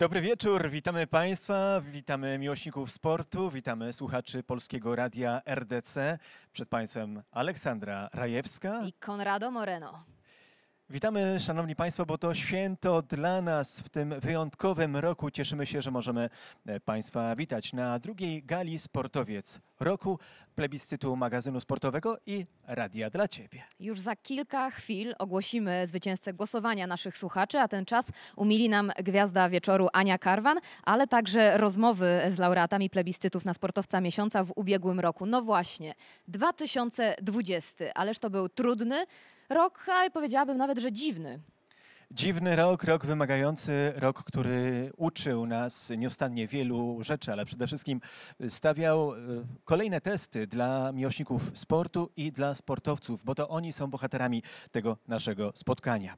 Dobry wieczór, witamy Państwa, witamy miłośników sportu, witamy słuchaczy Polskiego Radia RDC. Przed Państwem Aleksandra Rajewska. i Konrado Moreno. Witamy Szanowni Państwo, bo to święto dla nas w tym wyjątkowym roku. Cieszymy się, że możemy e, Państwa witać na drugiej gali Sportowiec Roku, plebiscytu magazynu sportowego i Radia dla Ciebie. Już za kilka chwil ogłosimy zwycięzcę głosowania naszych słuchaczy, a ten czas umili nam gwiazda wieczoru Ania Karwan, ale także rozmowy z laureatami plebiscytów na sportowca miesiąca w ubiegłym roku. No właśnie, 2020, ależ to był trudny rok, a powiedziałabym nawet, że dziwny. Dziwny rok, rok wymagający, rok, który uczył nas nieustannie wielu rzeczy, ale przede wszystkim stawiał e, kolejne testy dla miłośników sportu i dla sportowców, bo to oni są bohaterami tego naszego spotkania.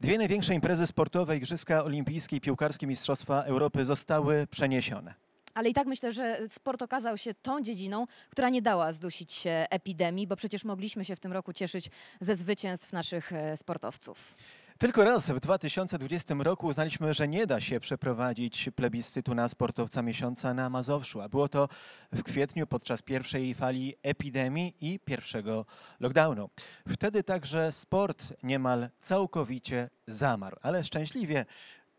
Dwie największe imprezy sportowe, Igrzyska Olimpijskie i Piłkarskie Mistrzostwa Europy zostały przeniesione. Ale i tak myślę, że sport okazał się tą dziedziną, która nie dała zdusić się epidemii, bo przecież mogliśmy się w tym roku cieszyć ze zwycięstw naszych e, sportowców. Tylko raz w 2020 roku uznaliśmy, że nie da się przeprowadzić plebiscytu na sportowca miesiąca na Mazowszu, a było to w kwietniu podczas pierwszej fali epidemii i pierwszego lockdownu. Wtedy także sport niemal całkowicie zamarł, ale szczęśliwie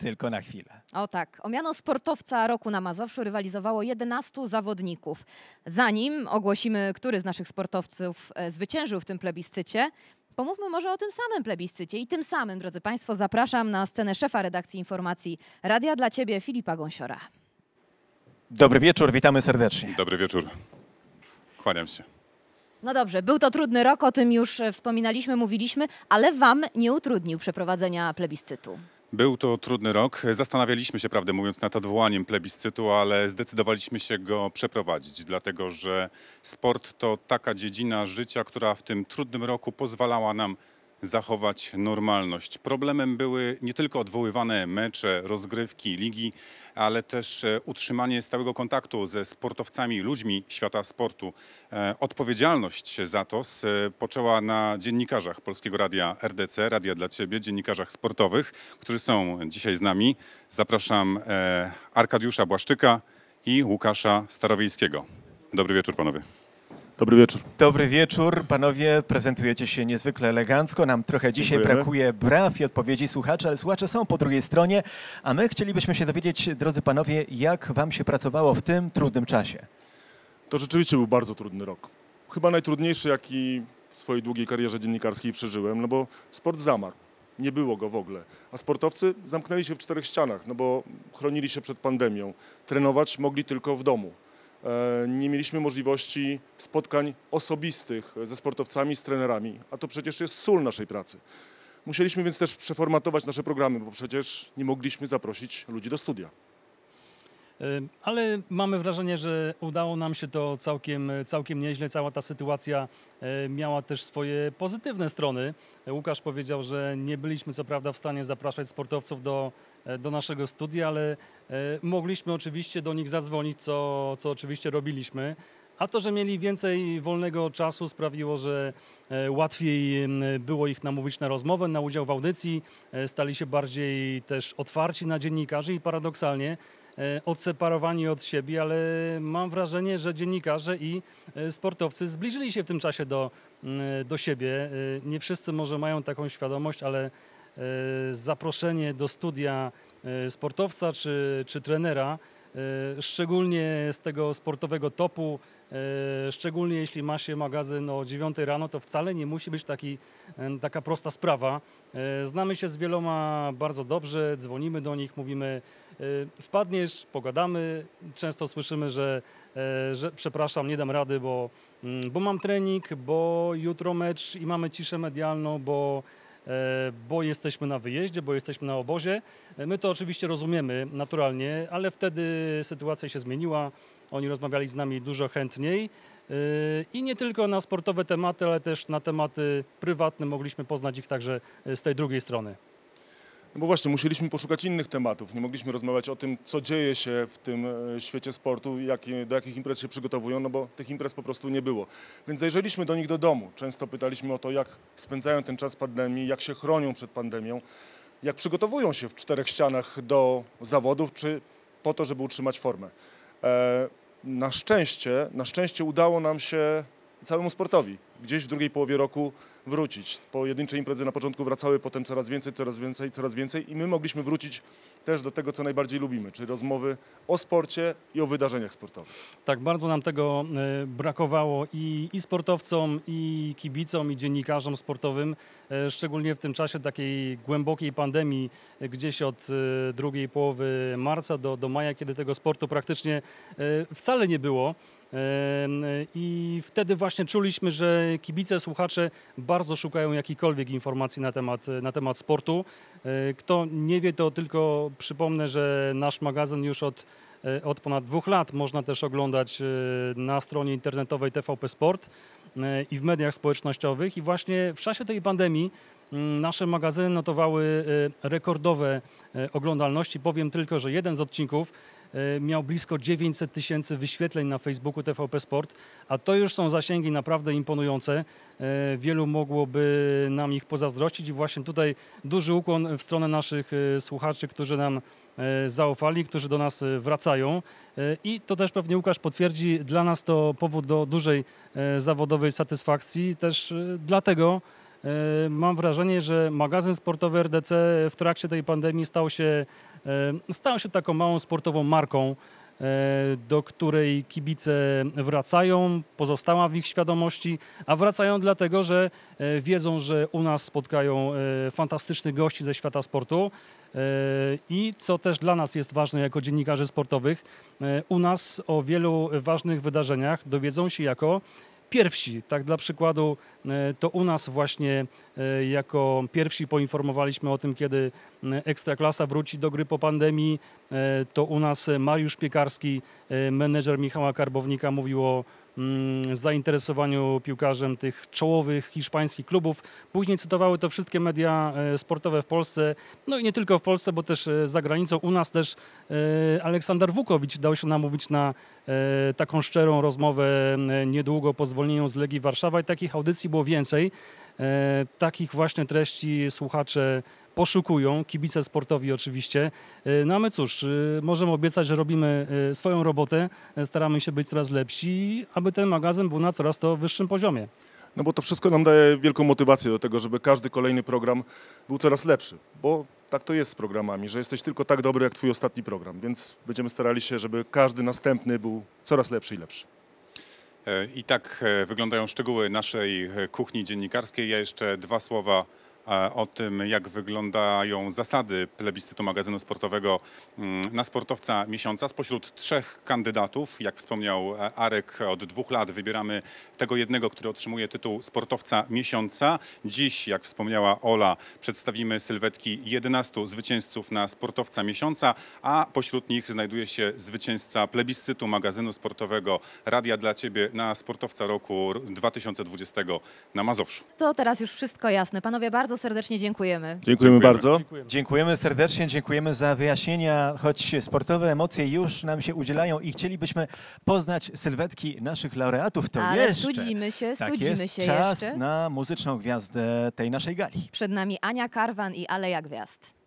tylko na chwilę. O tak, o miano sportowca roku na Mazowszu rywalizowało 11 zawodników. Zanim ogłosimy, który z naszych sportowców e, zwyciężył w tym plebiscycie, pomówmy może o tym samym plebiscycie. I tym samym, drodzy Państwo, zapraszam na scenę szefa redakcji informacji Radia dla Ciebie, Filipa Gąsiora. Dobry wieczór, witamy serdecznie. Dobry wieczór. Kłaniam się. No dobrze, był to trudny rok, o tym już e, wspominaliśmy, mówiliśmy, ale Wam nie utrudnił przeprowadzenia plebiscytu. Był to trudny rok. Zastanawialiśmy się, prawdę mówiąc, nad odwołaniem plebiscytu, ale zdecydowaliśmy się go przeprowadzić, dlatego że sport to taka dziedzina życia, która w tym trudnym roku pozwalała nam zachować normalność. Problemem były nie tylko odwoływane mecze, rozgrywki, ligi, ale też e, utrzymanie stałego kontaktu ze sportowcami, ludźmi świata sportu. E, Odpowiedzialność za to spoczęła na dziennikarzach Polskiego Radia RDC, Radia dla Ciebie, dziennikarzach sportowych, którzy są dzisiaj z nami. Zapraszam e, Arkadiusza Błaszczyka i Łukasza Starowiejskiego. Dobry wieczór panowie. Dobry wieczór. Dobry wieczór, panowie. Prezentujecie się niezwykle elegancko. Nam trochę dzisiaj Dziękujemy. brakuje braw i odpowiedzi słuchaczy, ale słuchacze są po drugiej stronie, a my chcielibyśmy się dowiedzieć, drodzy panowie, jak wam się pracowało w tym trudnym czasie. To rzeczywiście był bardzo trudny rok. Chyba najtrudniejszy, jaki w swojej długiej karierze dziennikarskiej przeżyłem, no bo sport zamarł. Nie było go w ogóle. A sportowcy zamknęli się w czterech ścianach, no bo chronili się przed pandemią. Trenować mogli tylko w domu. E, Nie mieliśmy możliwości spotkań osobistych ze sportowcami, z trenerami, a to przecież jest sól naszej pracy. Musieliśmy więc też przeformatować nasze programy, bo przecież nie mogliśmy zaprosić ludzi do studia. Ale mamy wrażenie, że udało nam się to całkiem, całkiem nieźle. Cała ta sytuacja y, miała też swoje pozytywne strony. Łukasz powiedział, że nie byliśmy co prawda w stanie zapraszać sportowców do, do naszego studia, ale y, mogliśmy oczywiście do nich zadzwonić, co, co oczywiście robiliśmy. A to, że mieli więcej wolnego czasu sprawiło, że e, łatwiej było ich namówić na rozmowę, na udział w audycji. E, Stali się bardziej też otwarci na dziennikarzy i paradoksalnie e, odseparowani od siebie, ale mam wrażenie, że dziennikarze i e, sportowcy zbliżyli się w tym czasie do, m, do siebie. E, Nie wszyscy może mają taką świadomość, ale e, zaproszenie do studia e, sportowca czy, czy trenera, e, szczególnie z tego sportowego topu, e, szczególnie jeśli ma się magazyn o 9 rano, to wcale nie musi być taki, e, taka prosta sprawa. E, Znamy się z wieloma bardzo dobrze, dzwonimy do nich, mówimy e, wpadniesz, pogadamy. Często słyszymy, że, e, że przepraszam, nie dam rady, bo, mm, bo mam trening, bo jutro mecz i mamy ciszę medialną, bo e, bo jesteśmy na wyjeździe, bo jesteśmy na obozie. E, My to oczywiście rozumiemy naturalnie, ale wtedy sytuacja się zmieniła. Oni rozmawiali z nami dużo chętniej e, i nie tylko na sportowe tematy, ale też na tematy prywatne mogliśmy poznać ich także e, z tej drugiej strony. No bo właśnie, musieliśmy poszukać innych tematów. Nie mogliśmy rozmawiać o tym, co dzieje się w tym e, świecie sportu, do jakich imprez się przygotowują, no bo tych imprez po prostu nie było. Więc zajrzeliśmy do nich do domu. Często pytaliśmy o to, jak spędzają ten czas pandemii, jak się chronią przed pandemią. jak przygotowują się w czterech ścianach do zawodów, czy po to, żeby utrzymać formę. E, na szczęście, na szczęście udało nam się całemu sportowi gdzieś w drugiej połowie roku wrócić. Pojedyncze imprezy na początku wracały, potem coraz więcej, coraz więcej, coraz więcej i my mogliśmy wrócić też do tego, co najbardziej lubimy, czyli rozmowy o sporcie i o wydarzeniach sportowych. Tak, bardzo nam tego e, brakowało i, i sportowcom, i kibicom, i dziennikarzom sportowym, e, szczególnie w tym czasie takiej głębokiej pandemii, e, gdzieś od drugiej połowy marca do, do maja, kiedy tego sportu praktycznie wcale nie było. I wtedy właśnie czuliśmy, że kibice, słuchacze bardzo szukają jakiejkolwiek informacji na temat, na temat sportu. E, kto nie wie, to tylko przypomnę, że nasz magazyn już od, e, od ponad dwóch lat można też oglądać e, na stronie internetowej TVP Sport i w mediach społecznościowych. I właśnie w czasie tej pandemii mm, nasze magazyny notowały rekordowe oglądalności. Powiem tylko, że jeden z odcinków miał blisko 900 tysięcy wyświetleń na Facebooku TVP Sport, a to już są zasięgi naprawdę imponujące. E, wielu mogłoby nam ich pozazdrościć i właśnie tutaj duży ukłon w stronę naszych e, słuchaczy, którzy nam zaufali, którzy do nas wracają. I to też pewnie Łukasz potwierdzi, dla nas to powód do dużej zawodowej satysfakcji. Też dlatego mam wrażenie, że magazyn sportowy RDC w trakcie tej pandemii stał się E, stał się taką małą sportową marką, e, do której kibice wracają, pozostała w ich świadomości, a wracają dlatego, że e, wiedzą, że u nas spotkają fantastycznych gości ze świata sportu. I co też dla nas jest ważne jako dziennikarzy sportowych, u nas o wielu ważnych wydarzeniach dowiedzą się jako pierwsi. Tak dla przykładu e, to u nas właśnie e, jako pierwsi poinformowaliśmy o tym, kiedy Ekstraklasa wróci do gry po pandemii. E, to u nas Mariusz Piekarski, menedżer Michała Karbownika mówił o zainteresowaniu piłkarzem tych czołowych hiszpańskich klubów. Później cytowały to wszystkie media e, sportowe w Polsce, no i nie tylko w Polsce, bo też e, za granicą. U nas też e, Aleksander Wukowicz dał się namówić na taką szczerą rozmowę niedługo po zwolnieniu z Legii Warszawa i takich audycji było więcej. Takich właśnie treści słuchacze poszukują, kibice sportowi oczywiście. E, no a my cóż, e, możemy obiecać, że robimy e, swoją robotę, staramy się być coraz lepsi, aby ten magazyn był na coraz to wyższym poziomie. No bo to wszystko nam daje wielką motywację do tego, żeby każdy kolejny program był coraz lepszy, bo tak to jest z programami, że jesteś tylko tak dobry jak twój ostatni program, więc będziemy starali się, żeby każdy następny był coraz lepszy i lepszy. I tak wyglądają szczegóły naszej kuchni dziennikarskiej. Ja jeszcze dwa słowa o tym, jak wyglądają zasady plebiscytu magazynu sportowego mm, na sportowca miesiąca. Spośród trzech kandydatów, jak wspomniał e, Arek, od dwóch lat wybieramy tego jednego, który otrzymuje tytuł sportowca miesiąca. Dziś, jak wspomniała Ola, przedstawimy sylwetki 11 zwycięzców na sportowca miesiąca, a pośród nich znajduje się zwycięzca plebiscytu magazynu sportowego Radia dla Ciebie na sportowca roku 2020 na Mazowszu. To teraz już wszystko jasne. Panowie, bardzo serdecznie dziękujemy. Dziękujemy, dziękujemy. bardzo. Dziękujemy. dziękujemy serdecznie, dziękujemy za wyjaśnienia, choć sportowe emocje już nam się udzielają i chcielibyśmy poznać sylwetki naszych laureatów. To Ale jeszcze, studzimy się, tak studzimy jest się czas jeszcze. na muzyczną gwiazdę tej naszej gali. Przed nami Ania Karwan i Aleja Gwiazd.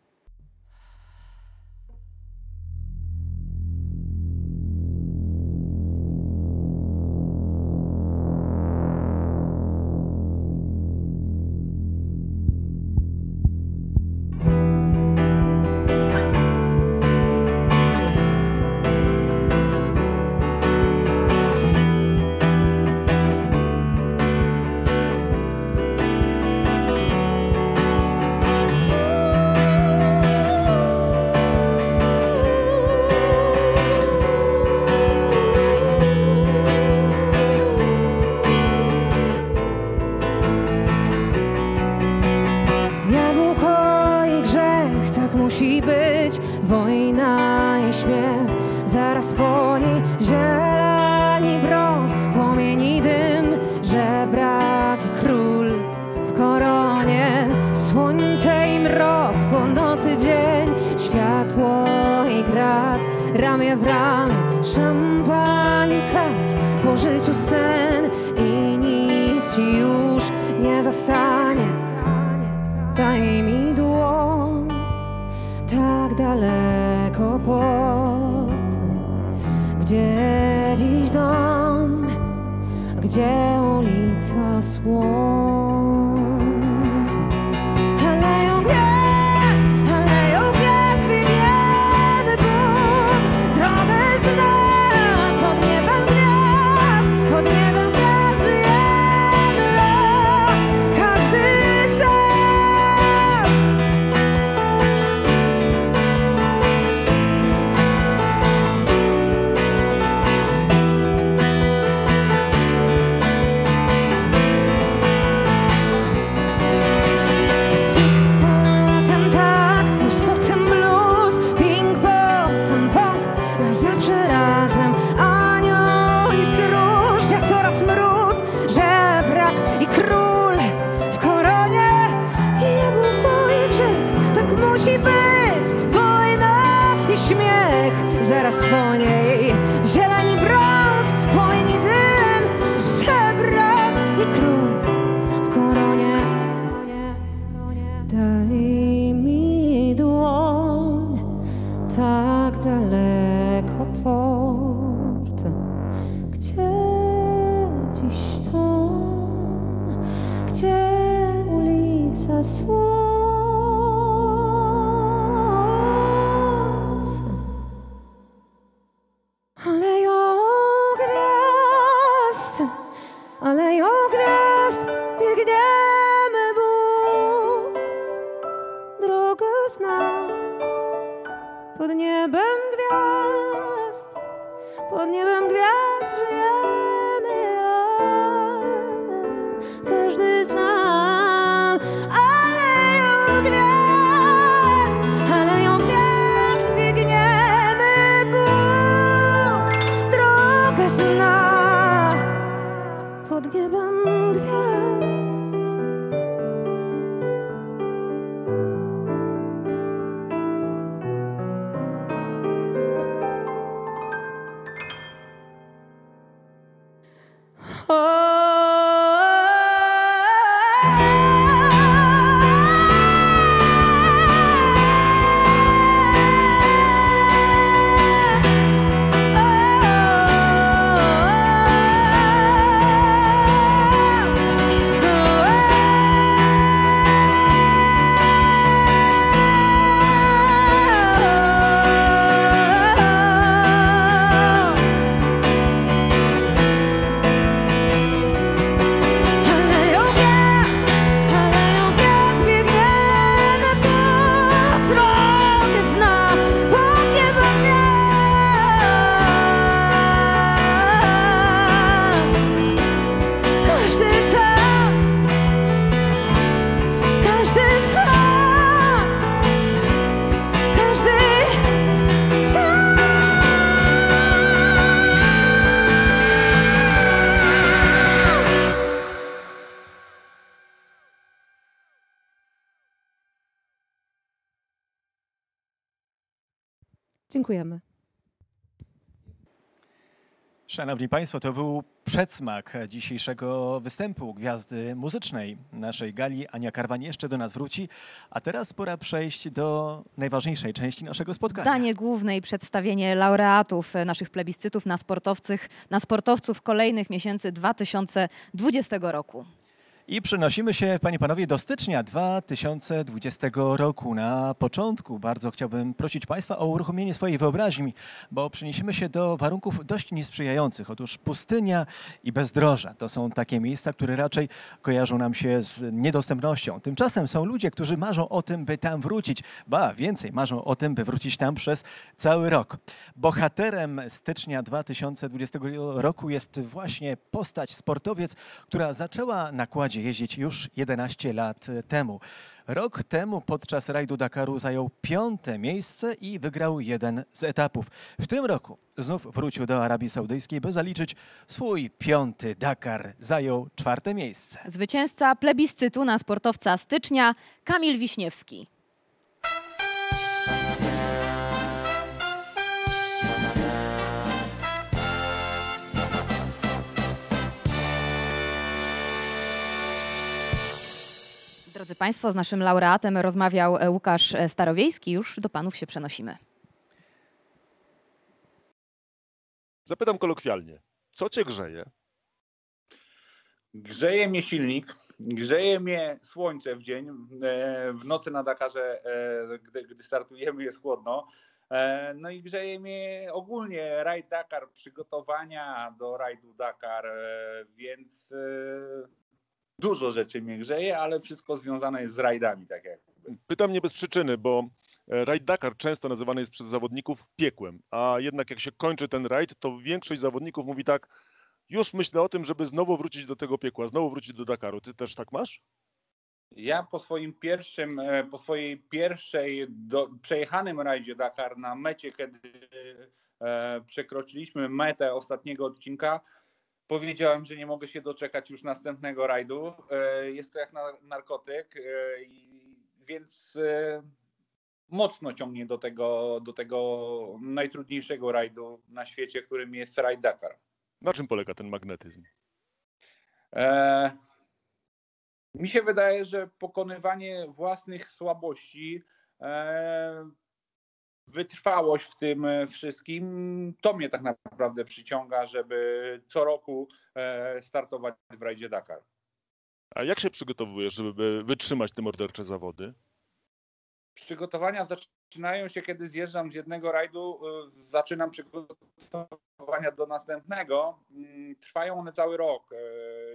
Śmiech, zaraz po niej. Zieleni Dziękujemy. Szanowni Państwo, to był przedsmak dzisiejszego występu gwiazdy muzycznej naszej gali. Ania Karwan jeszcze do nas wróci, a teraz pora przejść do najważniejszej części naszego spotkania. Danie główne i przedstawienie laureatów e, naszych plebiscytów na, sportowcych, na sportowców kolejnych miesięcy 2020 roku. I przenosimy się, Panie Panowie, do stycznia 2020 roku. Na początku bardzo chciałbym prosić Państwa o uruchomienie swojej wyobraźni, bo przeniesiemy się do warunków dość niesprzyjających. Otóż pustynia i bezdroża to są takie miejsca, które raczej kojarzą nam się z niedostępnością. Tymczasem są ludzie, którzy marzą o tym, by tam wrócić. Ba, więcej, marzą o tym, by wrócić tam przez cały rok. Bohaterem stycznia 2020 roku jest właśnie postać, sportowiec, która zaczęła na jeździć już 11 lat temu. Rok temu podczas rajdu Dakaru zajął piąte miejsce i wygrał jeden z etapów. W tym roku znów wrócił do Arabii Saudyjskiej, by zaliczyć swój piąty Dakar. Zajął czwarte miejsce. Zwycięzca plebiscytu na sportowca stycznia Kamil Wiśniewski. Drodzy Państwo, z naszym laureatem rozmawiał e, Łukasz e, Starowiejski. Już do Panów się przenosimy. Zapytam kolokwialnie, co cię grzeje? Grzeje mnie silnik, grzeje mnie słońce w dzień. e, W nocy na Dakarze, gdy, gdy startujemy, jest chłodno. No i grzeje mnie ogólnie rajd Dakar, przygotowania do rajdu Dakar, więc dużo rzeczy mnie grzeje, ale wszystko związane jest z rajdami, tak jak. Pytam nie bez przyczyny, bo e, rajd Dakar często nazywany jest przez zawodników piekłem, a jednak jak się kończy ten rajd, to większość zawodników mówi tak, już myślę o tym, żeby znowu wrócić do tego piekła, znowu wrócić do Dakaru. Ty też tak masz? Ja po swoim pierwszym, e, po swojej pierwszej do, przejechanym rajdzie Dakar na mecie, kiedy e, przekroczyliśmy metę ostatniego odcinka, powiedziałem, że nie mogę się doczekać już następnego rajdu. E, jest to jak na, narkotyk, e, więc e, mocno ciągnie do tego, do tego najtrudniejszego rajdu na świecie, którym jest rajd Dakar. Na czym polega ten magnetyzm? E, mi się wydaje, że pokonywanie własnych słabości, e, wytrwałość w tym e, wszystkim, to mnie tak naprawdę przyciąga, żeby co roku e, startować w rajdzie Dakar. A jak się przygotowujesz, żeby wytrzymać te mordercze zawody? Przygotowania zaczynają się, kiedy zjeżdżam z jednego rajdu, y, zaczynam przygotowania do następnego. Mm, Trwają one cały rok.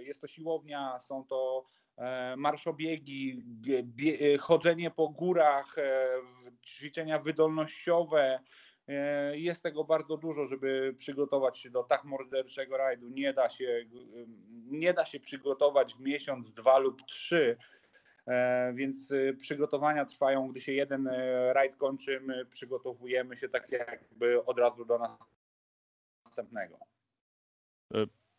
Jest to siłownia, są to e, marszobiegi, g- bie- y, chodzenie po górach, e, ćwiczenia wydolnościowe. E, Jest tego bardzo dużo, żeby przygotować się do tak morderczego rajdu. Nie da się, nie da się przygotować w miesiąc, dwa lub trzy. E, Więc przygotowania trwają, gdy się jeden e, rajd kończy, my przygotowujemy się tak jakby od razu do następnego.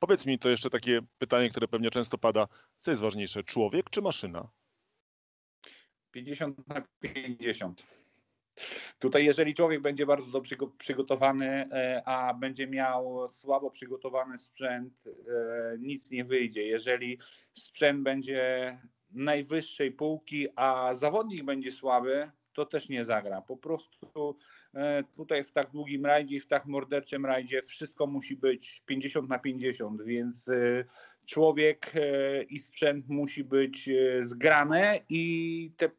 Powiedz mi to jeszcze takie pytanie, które pewnie często pada. Co jest ważniejsze, człowiek czy maszyna? 50 na 50. Tutaj, jeżeli człowiek będzie bardzo dobrze go- przygotowany, e, a będzie miał słabo przygotowany sprzęt, e, nic nie wyjdzie. Jeżeli sprzęt będzie najwyższej półki, a zawodnik będzie słaby, to też nie zagra. Po prostu e, tutaj w tak długim rajdzie w tak morderczym rajdzie wszystko musi być 50 na 50, więc e, człowiek e, i sprzęt musi być zgrane i te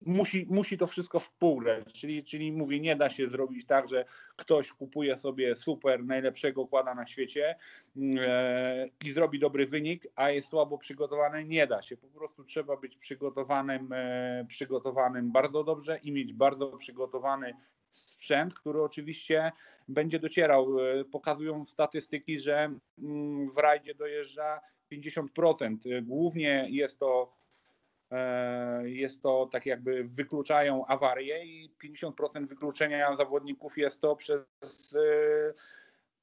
musi, musi to wszystko współgrać, czyli, czyli mówi, nie da się zrobić tak, że ktoś kupuje sobie super, najlepszego kłada na świecie e, i zrobi dobry wynik, a jest słabo przygotowany, nie da się. Po prostu trzeba być przygotowanym, e, przygotowanym bardzo dobrze i mieć bardzo przygotowany sprzęt, który oczywiście będzie docierał. E, Pokazują statystyki, że mm, w rajdzie dojeżdża 50%. E, Głównie jest to jest to tak jakby wykluczają awarie i 50% wykluczenia zawodników jest to przez e,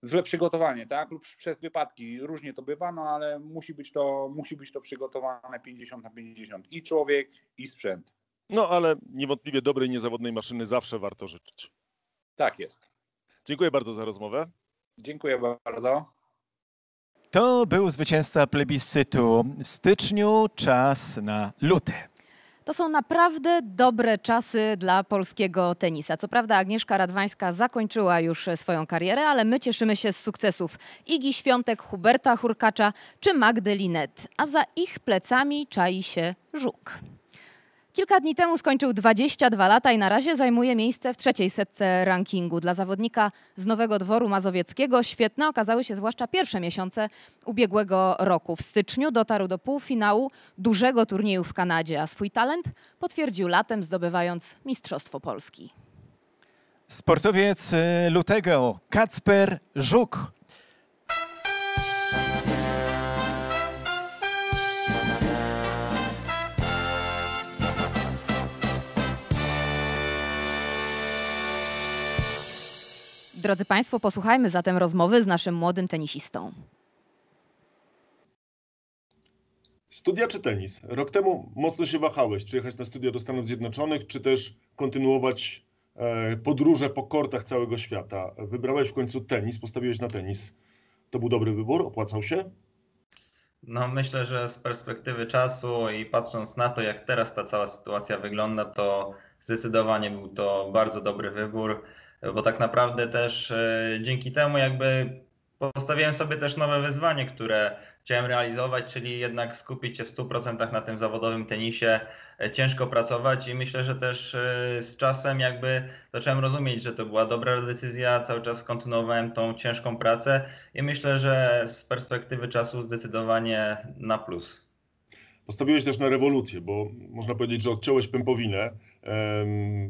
złe przygotowanie, tak? Lub przez wypadki. Różnie to bywa, no ale musi być to, musi być to przygotowane 50 na 50. I człowiek, i sprzęt. No ale niewątpliwie dobrej, niezawodnej maszyny zawsze warto życzyć. Tak jest. Dziękuję bardzo za rozmowę. Dziękuję bardzo. To był zwycięzca plebiscytu w styczniu, czas na luty. To są naprawdę dobre czasy dla polskiego tenisa. Co prawda Agnieszka Radwańska zakończyła już swoją karierę, ale my cieszymy się z sukcesów Igi Świątek, Huberta Hurkacza czy Magdy Linet. A za ich plecami czai się Żuk. Kilka dni temu skończył 22 lata i na razie zajmuje miejsce w trzeciej setce rankingu. Dla zawodnika z Nowego Dworu Mazowieckiego świetne okazały się zwłaszcza pierwsze miesiące ubiegłego roku. W styczniu dotarł do półfinału dużego turnieju w Kanadzie, a swój talent potwierdził latem, zdobywając Mistrzostwo Polski. Sportowiec y, lutego Kacper Żuk. Drodzy Państwo, posłuchajmy zatem rozmowy z naszym młodym tenisistą. Studia czy tenis? Rok temu mocno się wahałeś, czy jechać na studia do Stanów Zjednoczonych, czy też kontynuować e, podróże po kortach całego świata. Wybrałeś w końcu tenis, postawiłeś na tenis. To był dobry wybór? Opłacał się? No myślę, że z perspektywy czasu i patrząc na to, jak teraz ta cała sytuacja wygląda, to zdecydowanie był to bardzo dobry wybór, bo tak naprawdę też e, dzięki temu jakby postawiłem sobie też nowe wyzwanie, które chciałem realizować, czyli jednak skupić się w 100% na tym zawodowym tenisie, e, ciężko pracować i myślę, że też e, z czasem jakby zacząłem rozumieć, że to była dobra decyzja, cały czas kontynuowałem tą ciężką pracę i myślę, że z perspektywy czasu zdecydowanie na plus. Postawiłeś też na rewolucję, bo można powiedzieć, że odciąłeś pępowinę,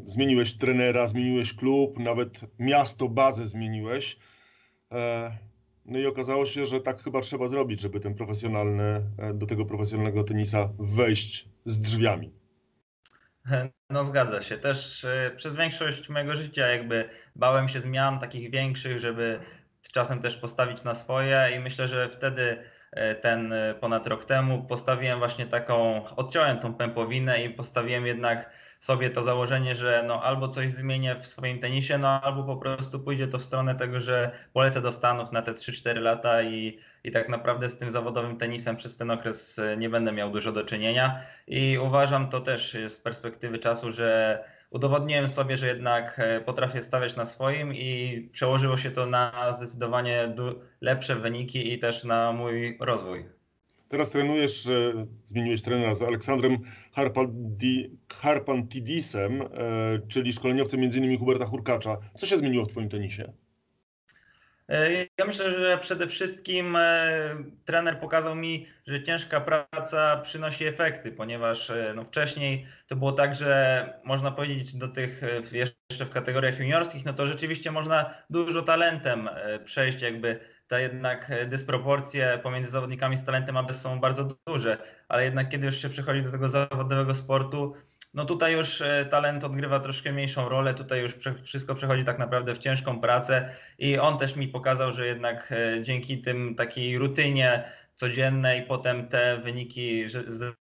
zmieniłeś trenera, zmieniłeś klub, nawet miasto, bazę zmieniłeś. E, no i okazało się, że tak chyba trzeba zrobić, żeby ten profesjonalny, e, do tego profesjonalnego tenisa wejść z drzwiami. No zgadza się. Też e, przez większość mojego życia jakby bałem się zmian takich większych, żeby czasem też postawić na swoje i myślę, że wtedy ten ponad rok temu postawiłem właśnie taką, odciąłem tą pępowinę i postawiłem jednak sobie to założenie, że no albo coś zmienię w swoim tenisie, no albo po prostu pójdzie to w stronę tego, że polecę do Stanów na te 3-4 lata i, i tak naprawdę z tym zawodowym tenisem przez ten okres e, nie będę miał dużo do czynienia. I uważam to też z perspektywy czasu, że udowodniłem sobie, że jednak e, potrafię stawiać na swoim i przełożyło się to na zdecydowanie lepsze wyniki i też na mój rozwój. Teraz trenujesz, zmieniłeś trenera z Aleksandrem Harpantidisem, e, czyli szkoleniowcem m.in. Huberta Hurkacza. Co się zmieniło w Twoim tenisie? E, ja myślę, że przede wszystkim e, trener pokazał mi, że ciężka praca przynosi efekty, ponieważ no wcześniej to było tak, że można powiedzieć do tych jeszcze w kategoriach juniorskich, no to rzeczywiście można dużo talentem przejść jakby te jednak e, dysproporcje pomiędzy zawodnikami z talentem a bez są bardzo duże, ale jednak kiedy już się przychodzi do tego zawodowego sportu, no tutaj już e, talent odgrywa troszkę mniejszą rolę, tutaj już wszystko przechodzi tak naprawdę w ciężką pracę i on też mi pokazał, że jednak e, dzięki tym takiej rutynie codziennej potem te wyniki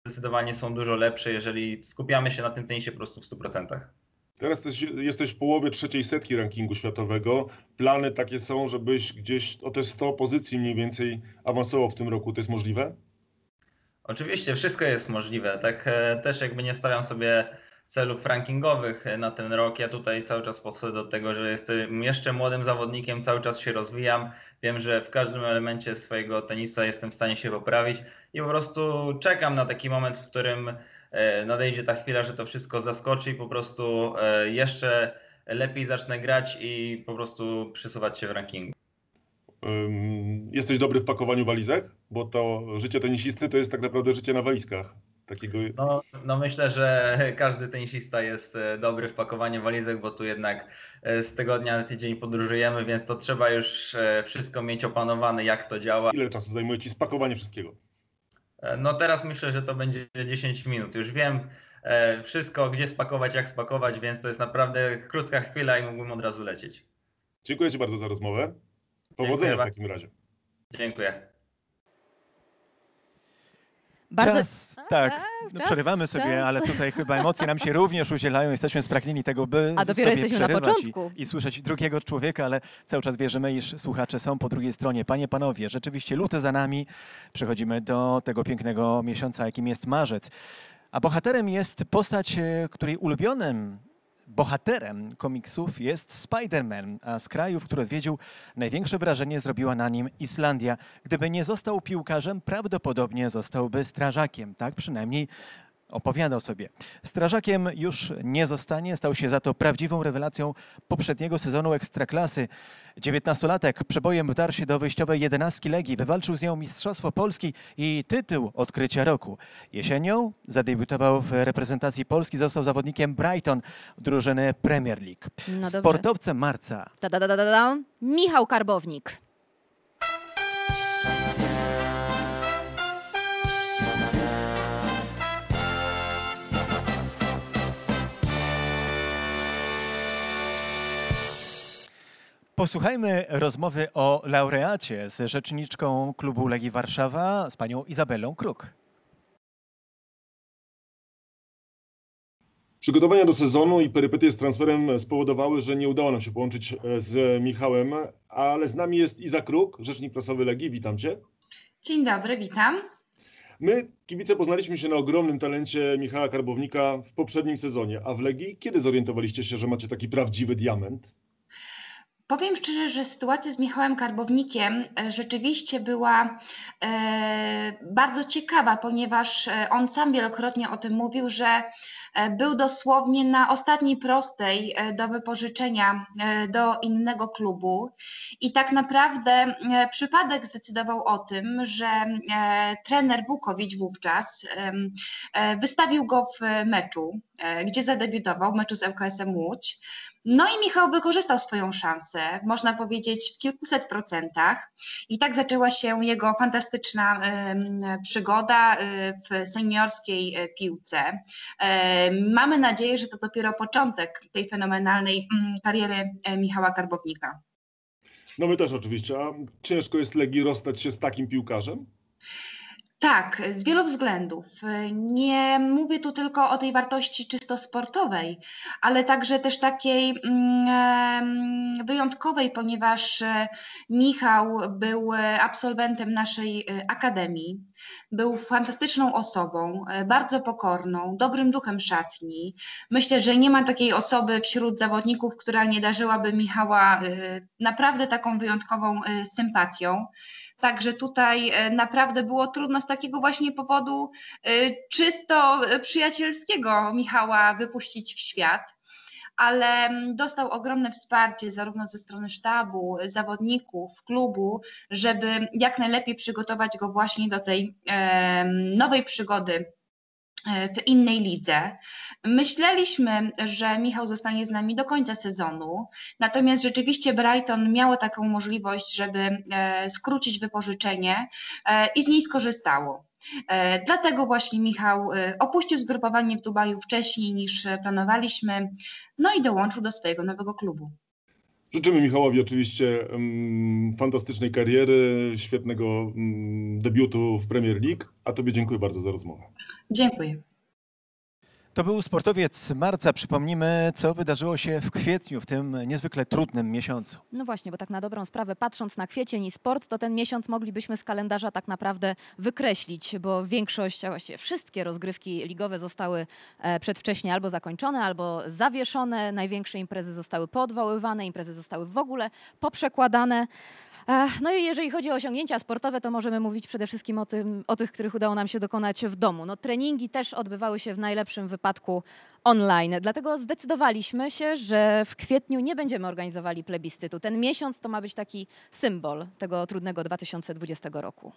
zdecydowanie są dużo lepsze, jeżeli skupiamy się na tym tenisie po prostu w 100%. Teraz jesteś w połowie trzeciej setki rankingu światowego. Plany takie są, żebyś gdzieś o te 100 pozycji mniej więcej awansował w tym roku. To jest możliwe? Oczywiście, wszystko jest możliwe. Tak e, też jakby nie stawiam sobie celów rankingowych na ten rok. Ja tutaj cały czas podchodzę do tego, że jestem jeszcze młodym zawodnikiem, cały czas się rozwijam. Wiem, że w każdym elemencie swojego tenisa jestem w stanie się poprawić i po prostu czekam na taki moment, w którym E, nadejdzie ta chwila, że to wszystko zaskoczy i po prostu e, jeszcze lepiej zacznę grać i po prostu przesuwać się w rankingu. Jesteś dobry w pakowaniu walizek? Bo to życie tenisisty to jest tak naprawdę życie na walizkach. Takiego... No, no myślę, że każdy tenisista jest e, dobry w pakowaniu walizek, bo tu jednak z tygodnia na tydzień podróżujemy, więc to trzeba już wszystko mieć opanowane, jak to działa. Ile czasu zajmuje Ci spakowanie wszystkiego? E, no teraz myślę, że to będzie 10 minut. Już wiem e, wszystko, gdzie spakować, jak spakować, więc to jest naprawdę krótka chwila i mógłbym od razu lecieć. Dziękuję Ci bardzo za rozmowę. Powodzenia w takim razie. Dziękuję. Bardzo... Czas, tak, no, czas, przerywamy sobie, czas. ale tutaj chyba emocje nam się również udzielają. Jesteśmy spragnieni tego, by A dopiero sobie jesteśmy na początku. I, I, słyszeć drugiego człowieka, ale cały czas wierzymy, iż słuchacze są po drugiej stronie. Panie, panowie, rzeczywiście luty za nami. Przechodzimy do tego pięknego miesiąca, jakim jest marzec. A bohaterem jest postać, e, której ulubionym Bohaterem komiksów jest Spider-Man, a z krajów, które odwiedził, największe wrażenie zrobiła na nim Islandia. Gdyby nie został piłkarzem, prawdopodobnie zostałby strażakiem. Tak przynajmniej opowiadał sobie. Strażakiem już nie zostanie, stał się za to prawdziwą rewelacją poprzedniego sezonu Ekstraklasy. Dziewiętnastolatek przebojem wdarł się do wyjściowej jedenastki Legii, wywalczył z nią Mistrzostwo Polski i tytuł odkrycia roku. Jesienią zadebiutował w reprezentacji Polski, został zawodnikiem Brighton drużyny Premier League. No Sportowcem marca. Da, da, da, da, Michał Karbownik. Posłuchajmy rozmowy o laureacie z rzeczniczką klubu Legii Warszawa, z panią Izabelą Kruk. Przygotowania do sezonu i perypetie z transferem spowodowały, że nie udało nam się połączyć e, z Michałem, ale z nami jest Iza Kruk, rzecznik prasowy Legii. Witam cię. Dzień dobry, witam. My, kibice, poznaliśmy się na ogromnym talencie Michała Karbownika w poprzednim sezonie, a w Legii kiedy zorientowaliście się, że macie taki prawdziwy diament? Powiem szczerze, że sytuacja z Michałem Karbownikiem e, rzeczywiście była e, bardzo ciekawa, ponieważ e, on sam wielokrotnie o tym mówił, że był dosłownie na ostatniej prostej do wypożyczenia do innego klubu. I tak naprawdę przypadek zdecydował o tym, że trener Wukowicz wówczas wystawił go w meczu, gdzie zadebiutował, w meczu z ŁKS-em Łódź. No i Michał wykorzystał swoją szansę, można powiedzieć w kilkuset procentach. I tak zaczęła się jego fantastyczna przygoda y, w seniorskiej e, piłce. Mamy nadzieję, że to dopiero początek tej fenomenalnej mm, kariery e, Michała Karbownika. No my też oczywiście, a ciężko jest Legii rozstać się z takim piłkarzem? Tak, z wielu względów. Nie mówię tu tylko o tej wartości czysto sportowej, ale także też takiej mm, wyjątkowej, ponieważ e, Michał był e, absolwentem naszej e, akademii, był fantastyczną osobą, bardzo pokorną, dobrym duchem szatni. Myślę, że nie ma takiej osoby wśród zawodników, która nie darzyłaby Michała naprawdę taką wyjątkową sympatią. Także tutaj e, naprawdę było trudno z takiego właśnie powodu e, czysto e, przyjacielskiego Michała wypuścić w świat. Ale mm, dostał ogromne wsparcie zarówno ze strony sztabu, zawodników, klubu, żeby jak najlepiej przygotować go właśnie do tej em, nowej przygody e, w innej lidze. Myśleliśmy, że Michał zostanie z nami do końca sezonu, natomiast rzeczywiście Brighton miało taką możliwość, żeby e, skrócić wypożyczenie e, i z niej skorzystało. E, Dlatego właśnie Michał e, opuścił zgrupowanie w Dubaju wcześniej niż e, planowaliśmy, no i dołączył do swojego nowego klubu. Życzymy Michałowi oczywiście mm, fantastycznej kariery, świetnego mm, debiutu w Premier League, a Tobie dziękuję bardzo za rozmowę. Dziękuję. To był sportowiec marca. Przypomnimy, co wydarzyło się w kwietniu, w tym niezwykle trudnym miesiącu. No właśnie, bo tak na dobrą sprawę, patrząc na kwiecień i sport, to ten miesiąc moglibyśmy z kalendarza tak naprawdę wykreślić, bo większość, a właściwie wszystkie rozgrywki ligowe zostały e, przedwcześnie albo zakończone, albo zawieszone. Największe imprezy zostały poodwoływane, imprezy zostały w ogóle poprzekładane. No i jeżeli chodzi o osiągnięcia sportowe, to możemy mówić przede wszystkim o, tym, o tych, których udało nam się dokonać w domu. No, treningi też odbywały się w najlepszym wypadku online. Dlatego zdecydowaliśmy się, że w kwietniu nie będziemy organizowali plebiscytu. Ten miesiąc to ma być taki symbol tego trudnego 2020 roku.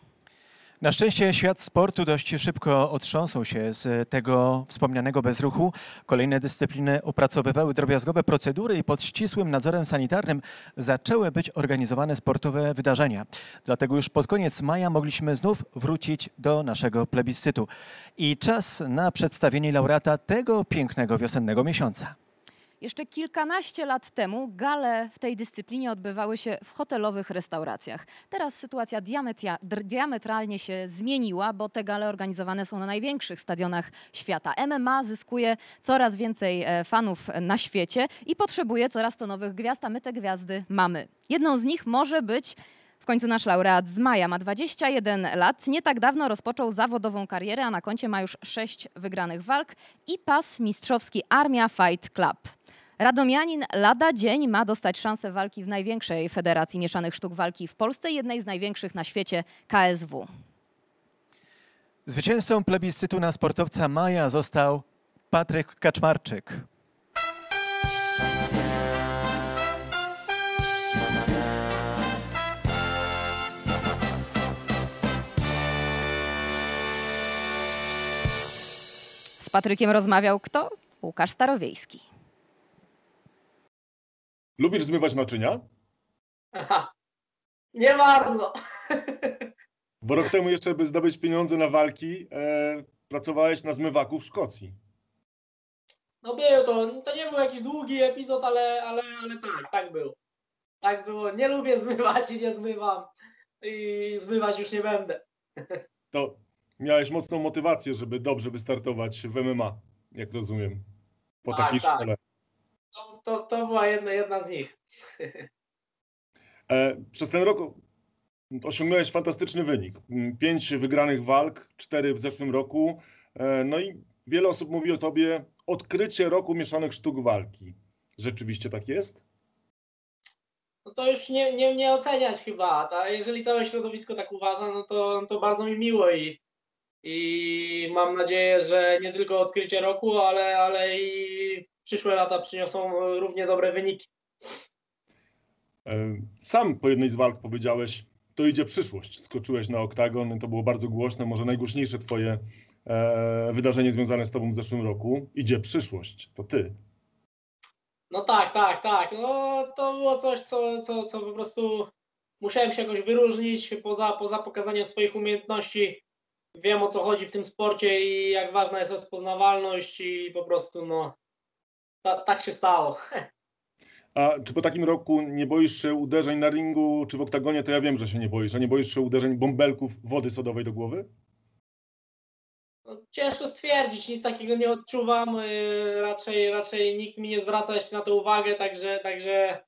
Na szczęście świat sportu dość szybko otrząsł się z tego wspomnianego bezruchu. Kolejne dyscypliny opracowywały drobiazgowe procedury i pod ścisłym nadzorem sanitarnym zaczęły być organizowane sportowe wydarzenia. Dlatego już pod koniec maja mogliśmy znów wrócić do naszego plebiscytu. I czas na przedstawienie laureata tego pięknego wiosennego miesiąca. Jeszcze kilkanaście lat temu gale w tej dyscyplinie odbywały się w hotelowych restauracjach. Teraz sytuacja diametralnie się zmieniła, bo te gale organizowane są na największych stadionach świata. MMA zyskuje coraz więcej e, fanów na świecie i potrzebuje coraz to nowych gwiazd, a my te gwiazdy mamy. Jedną z nich może być w końcu nasz laureat z maja ma 21 lat. Nie tak dawno rozpoczął zawodową karierę, a na koncie ma już 6 wygranych walk i pas mistrzowski Armia Fight Club. Radomianin lada dzień ma dostać szansę walki w największej federacji mieszanych sztuk walki w Polsce, jednej z największych na świecie KSW. Zwycięzcą plebiscytu na sportowca maja został Patryk Kaczmarczyk. Z Patrykiem rozmawiał kto? Łukasz Starowiejski. Lubisz zmywać naczynia? Aha. Nie bardzo. Bo rok temu jeszcze, by zdobyć pieniądze na walki, e, pracowałeś na zmywaku w Szkocji. No był to, to nie był jakiś długi epizod, ale, ale, ale tak, tak było. Tak było. Nie lubię zmywać i nie zmywam. I zmywać już nie będę. To miałeś mocną motywację, żeby dobrze wystartować w MMA, jak rozumiem, po Tak, takiej tak. szkole. To, to, była jedna, jedna z nich. E, przez ten rok osiągnąłeś fantastyczny wynik. Pięć wygranych walk, cztery w zeszłym roku. E, no i wiele osób mówi o tobie odkrycie roku mieszanych sztuk walki. Rzeczywiście tak jest? No to już nie, nie, nie oceniać chyba. Ta, jeżeli całe środowisko tak uważa, no to, to bardzo mi miło i, i mam nadzieję, że nie tylko odkrycie roku, ale, ale i przyszłe lata przyniosą równie dobre wyniki. E, sam po jednej z walk powiedziałeś, to idzie przyszłość. Skoczyłeś na oktagon, to było bardzo głośne, może najgłośniejsze twoje e, wydarzenie związane z tobą w zeszłym roku. Idzie przyszłość, to ty. No tak, tak, tak. No to było coś, co, co, co po prostu musiałem się jakoś wyróżnić poza, poza pokazaniem swoich umiejętności. Wiem o co chodzi w tym sporcie i jak ważna jest rozpoznawalność i po prostu no ta, tak się stało. A czy po takim roku nie boisz się uderzeń na ringu czy w oktagonie? To ja wiem, że się nie boisz. A nie boisz się uderzeń bąbelków wody sodowej do głowy? No, ciężko stwierdzić, nic takiego nie odczuwam. Yy, raczej, raczej nikt mi nie zwraca jeszcze na to uwagę, także, także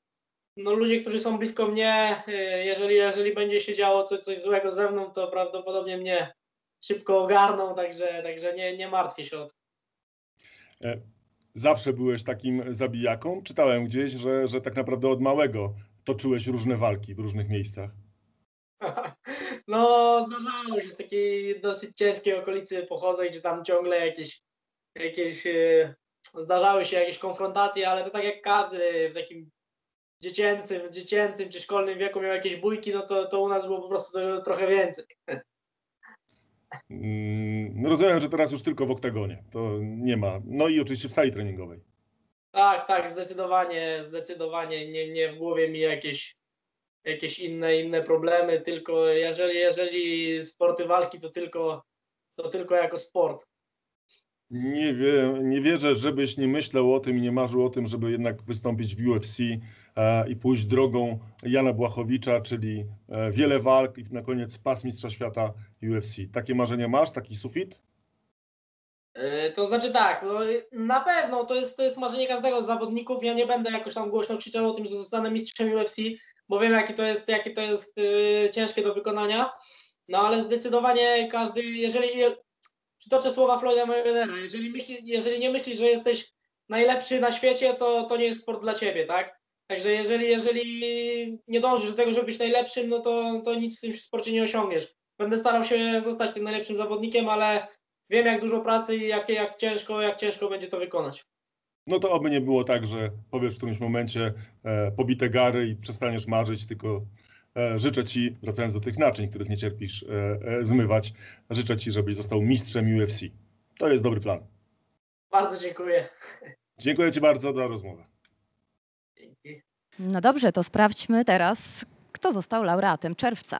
no, ludzie, którzy są blisko mnie, yy, jeżeli, jeżeli będzie się działo coś, coś złego ze mną, to prawdopodobnie mnie szybko ogarną, także, także nie, nie martwię się o to. Zawsze byłeś takim zabijaką? Czytałem gdzieś, że, że tak naprawdę od małego toczyłeś różne walki w różnych miejscach. No, zdarzało się z takiej dosyć ciężkiej okolicy pochodzę, gdzie tam ciągle jakieś, jakieś e, zdarzały się jakieś konfrontacje, ale to tak jak każdy w takim dziecięcym, dziecięcym czy szkolnym wieku miał jakieś bójki, no to, to u nas było po prostu trochę więcej. Mm, rozumiem, że teraz już tylko w oktagonie. To nie ma. No i oczywiście w sali treningowej. Tak, tak, zdecydowanie, zdecydowanie nie, nie w głowie mi jakieś, jakieś inne, inne problemy, tylko jeżeli, jeżeli sporty walki, to tylko, to tylko jako sport. Nie, wiem, nie wierzę, żebyś nie myślał o tym i nie marzył o tym, żeby jednak wystąpić w UFC e, i pójść drogą Jana Błachowicza, czyli e, wiele walk i na koniec pas Mistrza Świata UFC. Takie marzenia masz, taki sufit? Yy, To znaczy tak, no, na pewno to jest, to jest marzenie każdego z zawodników. Ja nie będę jakoś tam głośno krzyczał o tym, że zostanę mistrzem UFC, bo wiem jakie to jest, jakie to jest yy, ciężkie do wykonania. No ale zdecydowanie każdy, jeżeli przytoczę słowa Floyda Mayweathera, jeżeli, myśli, jeżeli nie myślisz, że jesteś najlepszy na świecie, to, to nie jest sport dla ciebie, tak? Także jeżeli, jeżeli nie dążysz do tego, żeby być najlepszym, no to, to nic w tym sporcie nie osiągniesz. Będę starał się zostać tym najlepszym zawodnikiem, ale wiem jak dużo pracy i jak, jak ciężko, jak ciężko będzie to wykonać. No to oby nie było tak, że powiesz w którymś momencie e, pobite gary i przestaniesz marzyć, tylko e, życzę Ci, wracając do tych naczyń, których nie cierpisz e, e, zmywać, życzę Ci, żebyś został mistrzem UFC. To jest dobry plan. Bardzo dziękuję. Dziękuję Ci bardzo za rozmowę. Dzięki. No dobrze, to sprawdźmy teraz, kto został laureatem czerwca.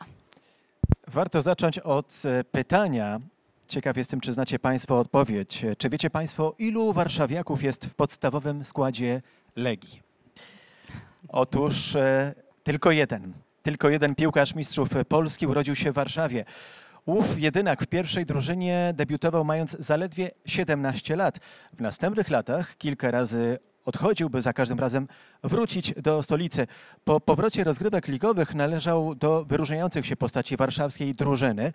Warto zacząć od e, pytania. Ciekaw jestem, czy znacie Państwo odpowiedź. E, Czy wiecie Państwo, ilu warszawiaków jest w podstawowym składzie Legii? Otóż e, tylko jeden. Tylko jeden piłkarz mistrzów Polski urodził się w Warszawie. Ów jedynak w pierwszej drużynie debiutował mając zaledwie 17 lat. W następnych latach kilka razy odchodził, by za każdym razem wrócić do stolicy. Po powrocie rozgrywek ligowych należał do wyróżniających się postaci warszawskiej drużyny,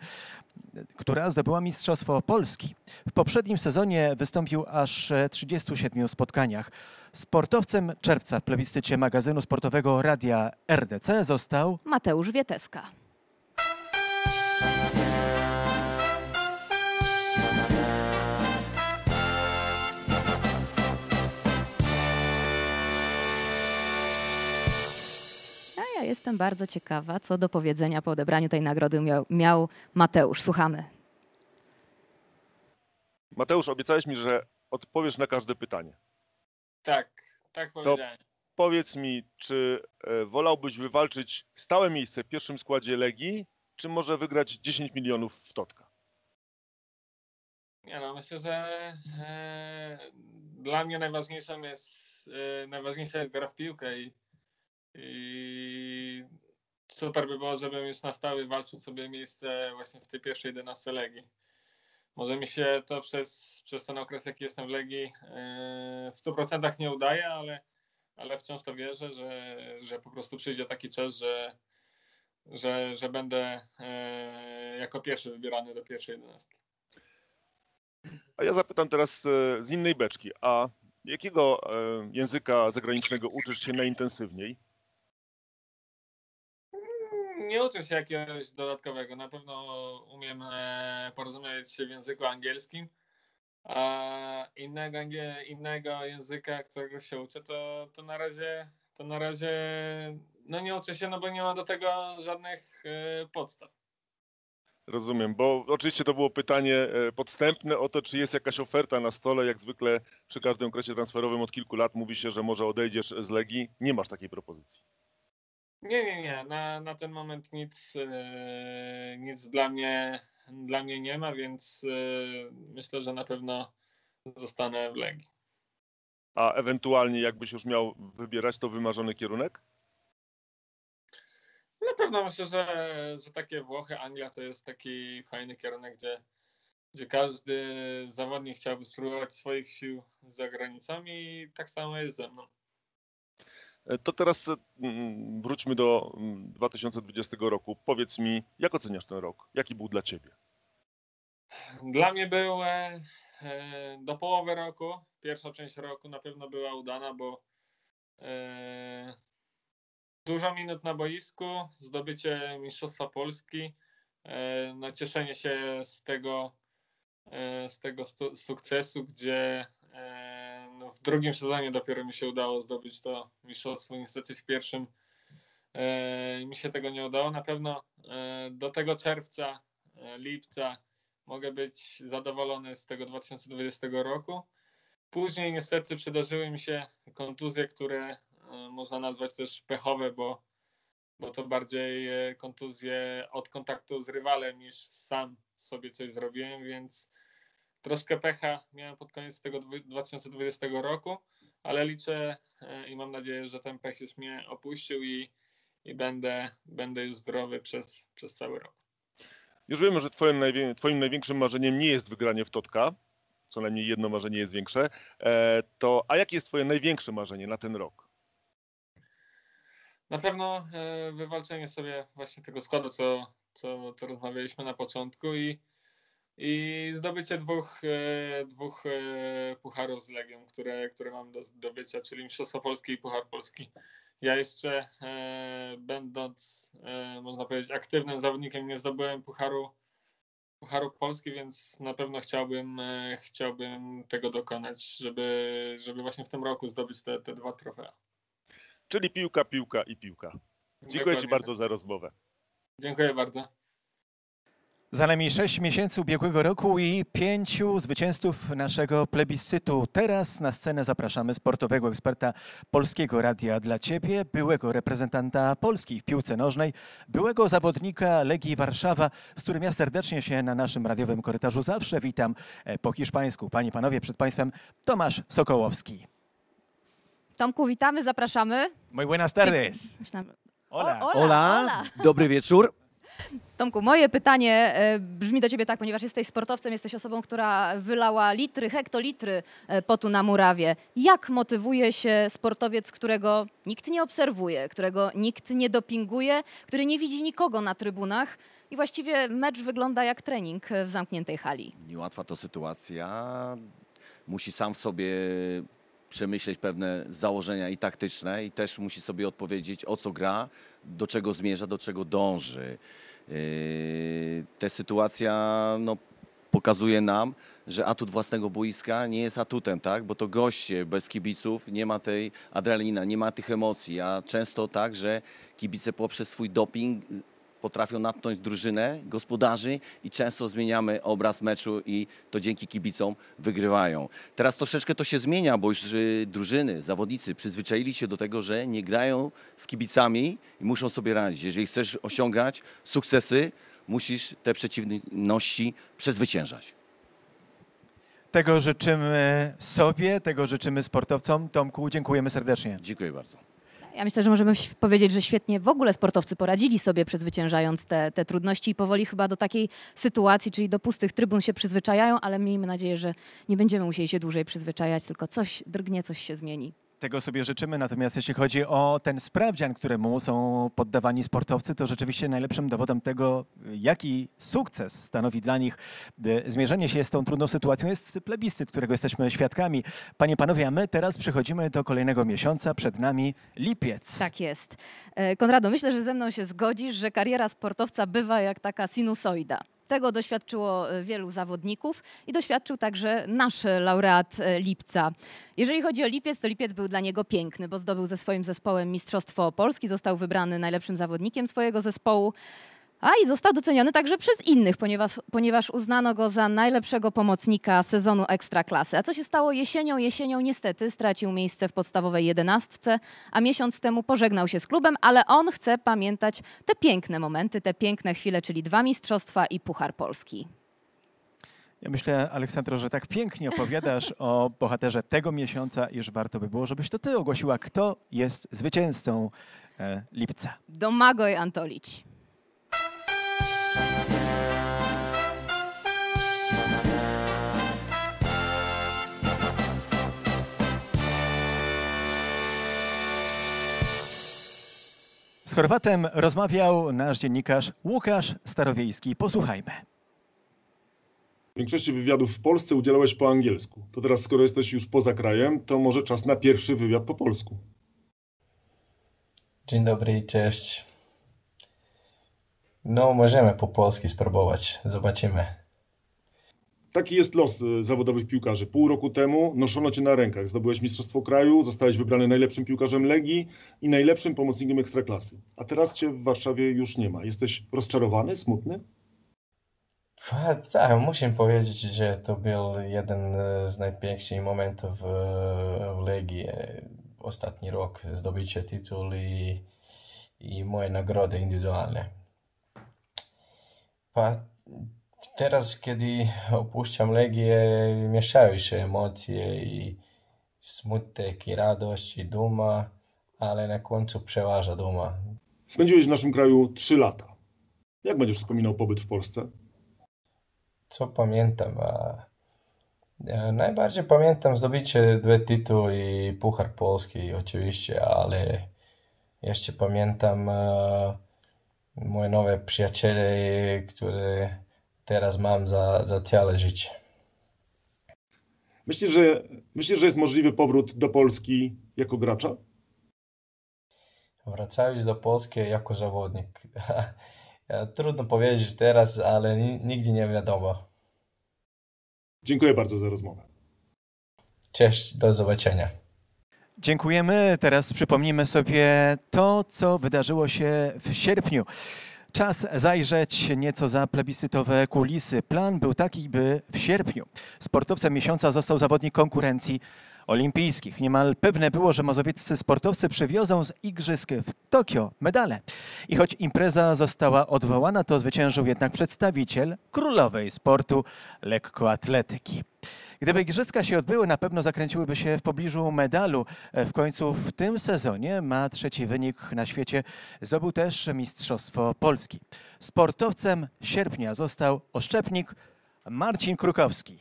która zdobyła Mistrzostwo Polski. W poprzednim sezonie wystąpił aż w 37 spotkaniach. Sportowcem czerwca w plebiscycie magazynu sportowego Radia RDC został Mateusz Wieteska. Ja jestem bardzo ciekawa, co do powiedzenia po odebraniu tej nagrody miał, miał Mateusz. Słuchamy. Mateusz, obiecałeś mi, że odpowiesz na każde pytanie. Tak, tak powiedziałem. Powiedz mi, czy e, wolałbyś wywalczyć stałe miejsce w pierwszym składzie Legii, czy może wygrać 10 milionów w Totka? Nie no, myślę, że e, dla mnie najważniejszą jest, e, najważniejsza jest gra w piłkę i, i super by było, żebym już na stałe walczył sobie miejsce właśnie w tej pierwszej 11 Legii. Może mi się to przez, przez ten okres, jaki jestem w Legii, e, w 100% nie udaje, ale, ale wciąż to wierzę, że, że po prostu przyjdzie taki czas, że, że, że będę e, jako pierwszy wybierany do pierwszej jedenastki. A ja zapytam teraz e, z innej beczki. A jakiego języka zagranicznego uczysz się najintensywniej? Nie uczę się jakiegoś dodatkowego. Na pewno umiem e, porozumieć się w języku angielskim. A innego, innego języka, którego się uczę, to, to na razie to na razie no nie uczę się, no bo nie ma do tego żadnych e, podstaw. Rozumiem, bo oczywiście to było pytanie e, podstępne o to, czy jest jakaś oferta na stole. Jak zwykle przy każdym okresie transferowym od kilku lat mówi się, że może odejdziesz z Legii. Nie masz takiej propozycji. Nie, nie, nie. Na, na ten moment nic, e, nic dla, mnie, dla mnie nie ma, więc e, myślę, że na pewno zostanę w Legii. A ewentualnie jakbyś już miał wybierać, to wymarzony kierunek? Na pewno myślę, że, że takie Włochy, Anglia to jest taki fajny kierunek, gdzie, gdzie każdy zawodnik chciałby spróbować swoich sił za granicą i tak samo jest ze mną. E, To teraz e, mm, wróćmy do mm, 2020 roku. Powiedz mi, jak oceniasz ten rok? Jaki był dla ciebie? Dla mnie był e, do połowy roku, pierwsza część roku na pewno była udana, bo dużo minut na boisku, zdobycie Mistrzostwa Polski, no cieszenie się z tego, z tego sukcesu, gdzie no w drugim sezonie dopiero mi się udało zdobyć to mistrzostwo, niestety w pierwszym e, mi się tego nie udało. Na pewno e, do tego czerwca, e, lipca mogę być zadowolony z tego 2020 roku. Później niestety przydarzyły mi się kontuzje, które e, można nazwać też pechowe, bo, bo to bardziej e, kontuzje od kontaktu z rywalem niż sam sobie coś zrobiłem, więc troszkę pecha miałem pod koniec tego dwu- 2020 roku, ale liczę e, i mam nadzieję, że ten pech już mnie opuścił i, i będę, będę już zdrowy przez, przez cały rok. Już wiemy, że twoim, najwię- twoim największym marzeniem nie jest wygranie w Totka. Co najmniej jedno marzenie jest większe. E, to, a jakie jest twoje największe marzenie na ten rok? Na pewno e, wywalczenie sobie właśnie tego składu, co, co, co rozmawialiśmy na początku i, i zdobycie dwóch, e, dwóch e, pucharów z Legią, które, które mam do zdobycia, czyli Mistrzostwo Polski i Puchar Polski. Ja jeszcze e, będąc, można powiedzieć, aktywnym zawodnikiem nie zdobyłem pucharu, pucharu Polski, więc na pewno chciałbym, chciałbym tego dokonać, żeby, żeby właśnie w tym roku zdobyć te, te dwa trofea. Czyli piłka, piłka i piłka. Dziękuję Dokładnie ci tak. bardzo za rozmowę. Dziękuję bardzo. Za nami 6 miesięcy ubiegłego roku i pięciu zwycięzców naszego plebiscytu. Teraz na scenę zapraszamy sportowego eksperta Polskiego Radia dla Ciebie, byłego reprezentanta Polski w piłce nożnej, byłego zawodnika Legii Warszawa, z którym ja serdecznie się na naszym radiowym korytarzu zawsze witam e, po hiszpańsku. Panie i panowie, przed Państwem Tomasz Sokołowski. Tomku, witamy, zapraszamy. Muy buenas tardes. Hola. O, Ola, dobry wieczór. Tomku, moje pytanie e, brzmi do ciebie tak, ponieważ jesteś sportowcem, jesteś osobą, która wylała litry, hektolitry e, potu na murawie. Jak motywuje się sportowiec, którego nikt nie obserwuje, którego nikt nie dopinguje, który nie widzi nikogo na trybunach i właściwie mecz wygląda jak trening e, w zamkniętej hali? Niełatwa to sytuacja. Musi sam w sobie przemyśleć pewne założenia i taktyczne i też musi sobie odpowiedzieć o co gra, do czego zmierza, do czego dąży. Yy, Ta sytuacja no, pokazuje nam, że atut własnego boiska nie jest atutem, tak? bo to goście bez kibiców, nie ma tej adrenalina, nie ma tych emocji, a często tak, że kibice poprzez swój doping potrafią napnąć drużynę, gospodarzy i często zmieniamy obraz meczu i to dzięki kibicom wygrywają. Teraz troszeczkę to się zmienia, bo już y, drużyny, zawodnicy przyzwyczaili się do tego, że nie grają z kibicami i muszą sobie radzić. Jeżeli chcesz osiągać sukcesy, musisz te przeciwności przezwyciężać. Tego życzymy sobie, tego życzymy sportowcom. Tomku, dziękujemy serdecznie. Dziękuję bardzo. Ja myślę, że możemy powiedzieć, że świetnie w ogóle sportowcy poradzili sobie przezwyciężając te, te trudności i powoli chyba do takiej sytuacji, czyli do pustych trybun się przyzwyczajają, ale miejmy nadzieję, że nie będziemy musieli się dłużej przyzwyczajać, tylko coś drgnie, coś się zmieni. Tego sobie życzymy, natomiast jeśli chodzi o ten sprawdzian, któremu są poddawani sportowcy, to rzeczywiście najlepszym dowodem tego, jaki sukces stanowi dla nich zmierzenie się z tą trudną sytuacją, jest plebiscyt, którego jesteśmy świadkami. Panie, panowie, a my teraz przechodzimy do kolejnego miesiąca. Przed nami lipiec. Tak jest. E, Konrado, myślę, że ze mną się zgodzisz, że kariera sportowca bywa jak taka sinusoida. Tego doświadczyło e, wielu zawodników i doświadczył także nasz laureat e, lipca. Jeżeli chodzi o lipiec, to lipiec był dla niego piękny, bo zdobył ze swoim zespołem Mistrzostwo Polski, został wybrany najlepszym zawodnikiem swojego zespołu. A i został doceniony także przez innych, ponieważ, ponieważ uznano go za najlepszego pomocnika sezonu Ekstraklasy. A co się stało jesienią? Jesienią niestety stracił miejsce w podstawowej jedenastce, a miesiąc temu pożegnał się z klubem, ale on chce pamiętać te piękne momenty, te piękne chwile, czyli dwa mistrzostwa i Puchar Polski. Ja myślę, Aleksandro, że tak pięknie opowiadasz o bohaterze tego miesiąca, iż warto by było, żebyś to ty ogłosiła, kto jest zwycięzcą e, lipca. Domagoj Antolić. Z Chorwatem rozmawiał nasz dziennikarz Łukasz Starowiejski. Posłuchajmy. W większości wywiadów w Polsce udzielałeś po angielsku. To teraz, skoro jesteś już poza krajem, to może czas na pierwszy wywiad po polsku. Dzień dobry, cześć. No, możemy po polski spróbować. Zobaczymy. Taki jest los y, zawodowych piłkarzy. Pół roku temu noszono cię na rękach. Zdobyłeś Mistrzostwo Kraju, zostałeś wybrany najlepszym piłkarzem Legii i najlepszym pomocnikiem Ekstraklasy. A teraz cię w Warszawie już nie ma. Jesteś rozczarowany, smutny? Pa, Tak, muszę powiedzieć, że to był jeden z najpiękniejszych momentów e, w Legii. Ostatni rok zdobycie tytułu i, i moje nagrody indywidualne. Pa, teraz, kiedy opuszczam Legię, mieszają się emocje i smutek, i radość, i duma, ale na końcu przeważa duma. Spędziłeś w naszym kraju trzy lata. Jak będziesz wspominał pobyt w Polsce? Co pamiętam? A, a najbardziej pamiętam zdobycie dwie tytuły i Puchar Polski oczywiście, ale jeszcze pamiętam e, moje nowe przyjaciele, które teraz mam za, za całe życie. Myślisz że, myślisz, że jest możliwy powrót do Polski jako gracza? Wracając do Polski jako zawodnik. Trudno powiedzieć teraz, ale ni- nigdy nie wiadomo. Dziękuję bardzo za rozmowę. Cześć, do zobaczenia. Dziękujemy. Teraz przypomnimy sobie to, co wydarzyło się w sierpniu. Czas zajrzeć nieco za plebiscytowe kulisy. Plan był taki, by w sierpniu sportowcem miesiąca został zawodnik konkurencji olimpijskich. Niemal pewne było, że mazowieccy sportowcy przywiozą z igrzysk w Tokio medale. I choć impreza została odwołana, to zwyciężył jednak przedstawiciel królowej sportu lekkoatletyki. Gdyby igrzyska się odbyły, na pewno zakręciłyby się w pobliżu medalu. W końcu w tym sezonie ma trzeci wynik na świecie. Zdobył też Mistrzostwo Polski. Sportowcem sierpnia został oszczepnik Marcin Krukowski.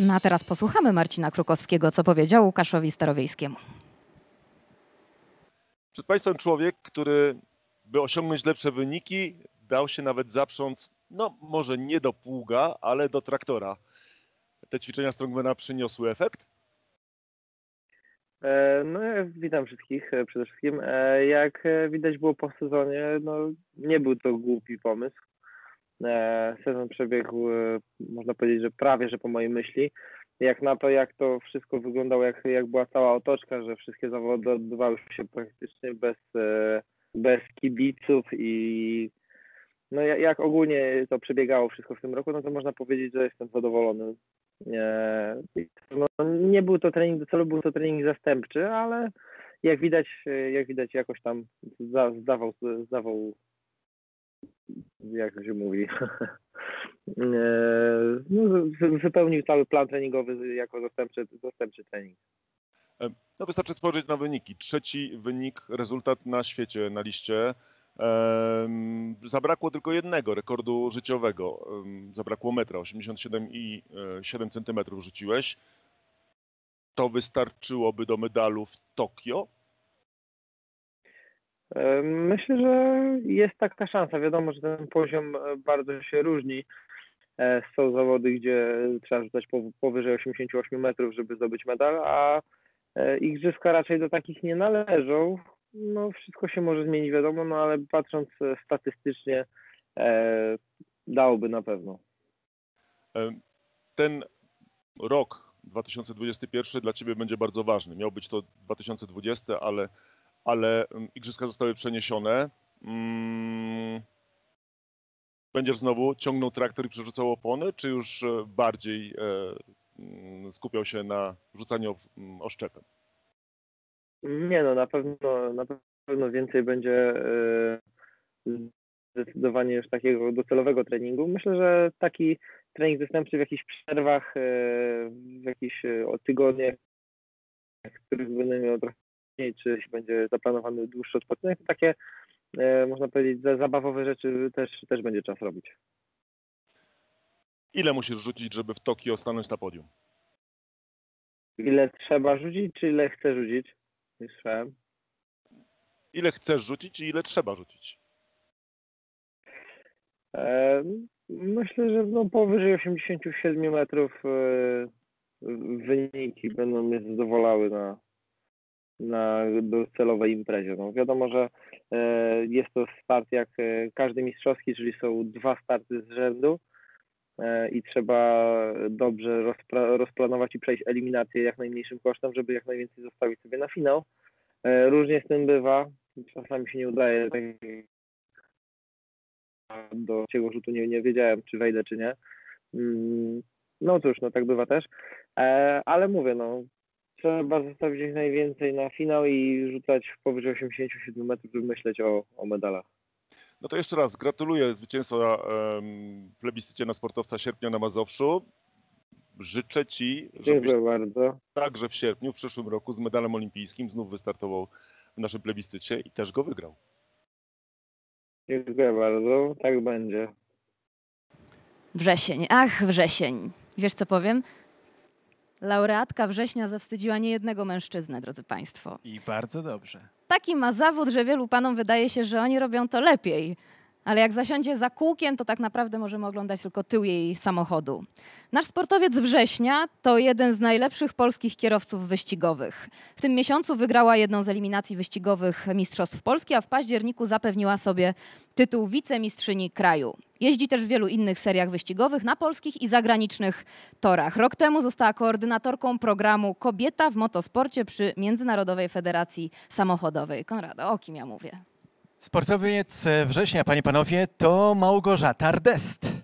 No a teraz posłuchamy Marcina Krukowskiego, co powiedział Łukaszowi Starowiejskiemu. Przed Państwem człowiek, który by osiągnąć lepsze wyniki, dał się nawet zaprząc, no może nie do pługa, ale do traktora. Te ćwiczenia Strongmana przyniosły efekt? E, No, ja witam wszystkich e, przede wszystkim. E, Jak widać było po sezonie, no, nie był to głupi pomysł. E, Sezon przebiegł, e, można powiedzieć, że prawie, że po mojej myśli. Jak na to, jak to wszystko wyglądało, jak, jak była cała otoczka, że wszystkie zawody odbywały się praktycznie bez, e, bez kibiców i no, ja- jak ogólnie to przebiegało wszystko w tym roku, no to można powiedzieć, że jestem zadowolony. No, nie był to trening do celu, był to trening zastępczy, ale jak widać, jak widać jakoś tam zda, zdawał, zdawał, jak to się mówi, E, no, wy- wypełnił cały plan treningowy jako zastępczy, zastępczy trening. No wystarczy spojrzeć na wyniki. Trzeci wynik, rezultat na świecie, na liście. Zabrakło tylko jednego rekordu życiowego. Zabrakło metra, 87,7 cm rzuciłeś. To wystarczyłoby do medalu w Tokio? E, Myślę, że jest taka szansa. Wiadomo, że ten poziom e, bardzo się różni. E, Są zawody, gdzie trzeba rzucać pow- powyżej 88 metrów, żeby zdobyć medal, a igrzyska raczej do takich nie należą. No, wszystko się może zmienić, wiadomo, no ale patrząc statystycznie, dałoby na pewno. Ten rok 2021 dla Ciebie będzie bardzo ważny. Miał być to 2020, ale, ale em, igrzyska zostały przeniesione. Mm, Będziesz znowu ciągnął traktor i przerzucał opony, czy już e, bardziej e, mm, skupiał się na rzucaniu mm, oszczepem? Nie no, na pewno, na pewno więcej będzie e, zdecydowanie już takiego docelowego treningu. Myślę, że taki trening zastępczy w jakichś przerwach, w jakichś tygodniach, w których będę miał trochę czy będzie zaplanowany dłuższy odpoczynek, to takie e, można powiedzieć za- zabawowe rzeczy też, też będzie czas robić. Ile musisz rzucić, żeby w Tokio stanąć na podium? Ile trzeba rzucić, czy ile chcę rzucić? Nie słyszałem. Ile chcesz rzucić i ile trzeba rzucić? E, Myślę, że no powyżej 87 metrów e, wyniki będą mnie zadowalały na, na docelowej imprezie. No wiadomo, że e, jest to start jak e, każdy mistrzowski, czyli są dwa starty z rzędu e, i trzeba dobrze rozplanować i przejść eliminację jak najmniejszym kosztem, żeby jak najwięcej zostawić sobie na finał. Różnie z tym bywa. Czasami się nie udaje, tak do ciego rzutu nie, nie wiedziałem, czy wejdę, czy nie. Mm, No cóż, no tak bywa też. Ale mówię, no trzeba zostawić jak najwięcej na finał i rzucać powyżej 87 metrów, żeby myśleć o, o medalach. No to jeszcze raz gratuluję zwycięstwa em, w plebiscycie na sportowca sierpnia na Mazowszu. Życzę Ci, żebyś Dziękuję bardzo. także w sierpniu, w przyszłym roku z medalem olimpijskim znów wystartował w naszym plebiscycie i też go wygrał. Dziękuję bardzo. Tak będzie. Wrzesień, ach wrzesień. Wiesz co powiem? Laureatka września zawstydziła niejednego mężczyznę, drodzy Państwo. I bardzo dobrze. Taki ma zawód, że wielu panom wydaje się, że oni robią to lepiej. Ale jak zasiądzie za kółkiem, to tak naprawdę możemy oglądać tylko tył jej samochodu. Nasz sportowiec września to jeden z najlepszych polskich kierowców wyścigowych. W tym miesiącu wygrała jedną z eliminacji wyścigowych Mistrzostw Polski, a w październiku zapewniła sobie tytuł wicemistrzyni kraju. Jeździ też w wielu innych seriach wyścigowych na polskich i zagranicznych torach. Rok temu została koordynatorką programu Kobieta w motosporcie przy Międzynarodowej Federacji Samochodowej. Konrado, o kim ja mówię? Sportowiec września, panie panowie, to Małgorzata Rdest.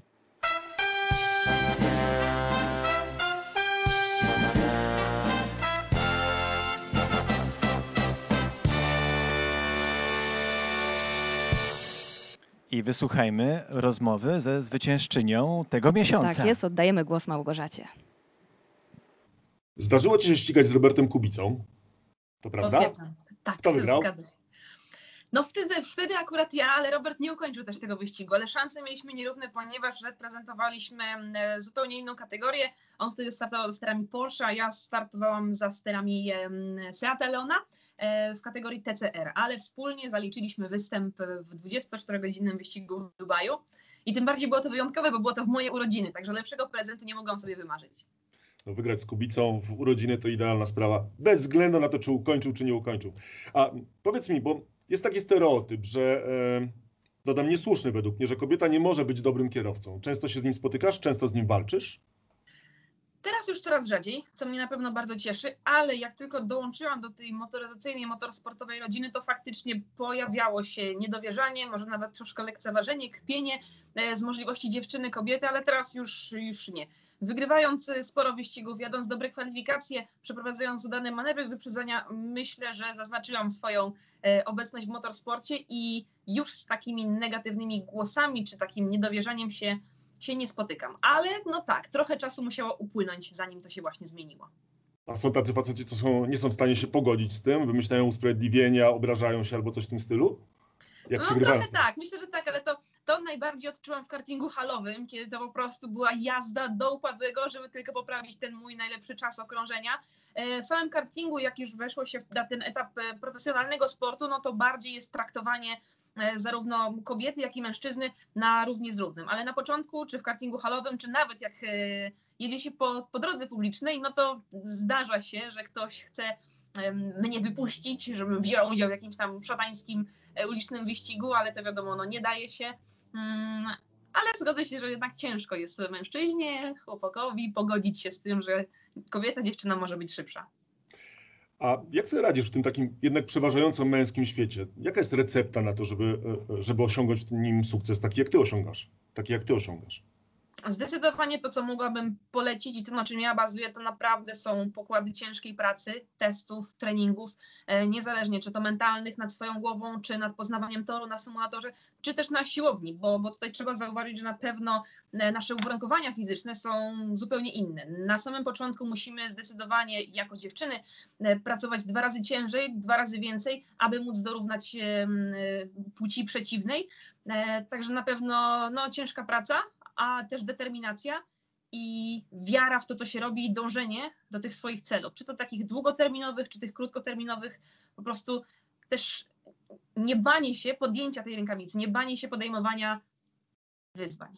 I wysłuchajmy rozmowy ze zwyciężczynią tego miesiąca. Tak jest, oddajemy głos Małgorzacie. Zdarzyło Ci się ścigać z Robertem Kubicą, to prawda? Potwierdzam. Tak, Kto wygrał? zgadza się. No wtedy, wtedy akurat ja, ale Robert nie ukończył też tego wyścigu, ale szanse mieliśmy nierówne, ponieważ reprezentowaliśmy e, zupełnie inną kategorię. On wtedy startował ze sterami Porsche, a ja startowałam za sterami em, Seat Leona e, w kategorii TCR, ale wspólnie zaliczyliśmy występ w 24-godzinnym wyścigu w Dubaju. I tym bardziej było to wyjątkowe, bo było to w moje urodziny, także lepszego prezentu nie mogłam sobie wymarzyć. No, wygrać z Kubicą w urodziny to idealna sprawa, bez względu na to, czy ukończył, czy nie ukończył. A powiedz mi, bo jest taki stereotyp, że e, dodam niesłuszny według mnie, że kobieta nie może być dobrym kierowcą. Często się z nim spotykasz, często z nim walczysz? Teraz już coraz rzadziej, co mnie na pewno bardzo cieszy, ale jak tylko dołączyłam do tej motoryzacyjnej, motorsportowej rodziny, to faktycznie pojawiało się niedowierzanie, może nawet troszkę lekceważenie, kpienie e, z możliwości dziewczyny, kobiety, ale teraz już, już nie. Wygrywając e, sporo wyścigów, jadąc dobre kwalifikacje, przeprowadzając udane manewry wyprzedzenia, myślę, że zaznaczyłam swoją e, obecność w motorsporcie i już z takimi negatywnymi głosami czy takim niedowierzaniem się się nie spotykam. Ale no tak, trochę czasu musiało upłynąć, zanim to się właśnie zmieniło. A są tacy faceci, co są, nie są w stanie się pogodzić z tym, wymyślają usprawiedliwienia, obrażają się albo coś w tym stylu? Jak no trochę tak, myślę, że tak, ale to, to najbardziej odczułam w kartingu halowym, kiedy to po prostu była jazda do upadłego, żeby tylko poprawić ten mój najlepszy czas okrążenia. E, W samym kartingu, jak już weszło się na ten etap e, profesjonalnego sportu, no to bardziej jest traktowanie e, zarówno kobiety, jak i mężczyzny na równi z równym. Ale na początku, czy w kartingu halowym, czy nawet jak jedzie się po, po drodze publicznej, no to zdarza się, że ktoś chce mnie wypuścić, żebym wziął udział w jakimś tam szatańskim ulicznym wyścigu, ale to wiadomo, no nie daje się. Mm, Ale zgodzę się, że jednak ciężko jest mężczyźnie, chłopakowi pogodzić się z tym, że kobieta, dziewczyna może być szybsza. A jak sobie radzisz w tym takim jednak przeważająco męskim świecie? Jaka jest recepta na to, żeby, e, żeby osiągnąć w nim sukces taki, jak ty osiągasz? Taki, jak ty osiągasz? Zdecydowanie to, co mogłabym polecić i to, na czym ja bazuję, to naprawdę są pokłady ciężkiej pracy, testów, treningów, e, niezależnie czy to mentalnych nad swoją głową, czy nad poznawaniem toru na symulatorze, czy też na siłowni, bo, bo tutaj trzeba zauważyć, że na pewno e, nasze uwarunkowania fizyczne są zupełnie inne. Na samym początku musimy zdecydowanie jako dziewczyny e, pracować dwa razy ciężej, dwa razy więcej, aby móc dorównać płci przeciwnej. Także na pewno no, ciężka praca, a też determinacja i wiara w to, co się robi, i dążenie do tych swoich celów, czy to takich długoterminowych, czy tych krótkoterminowych, po prostu też nie banie się podjęcia tej rękawicy, nie banie się podejmowania wyzwań.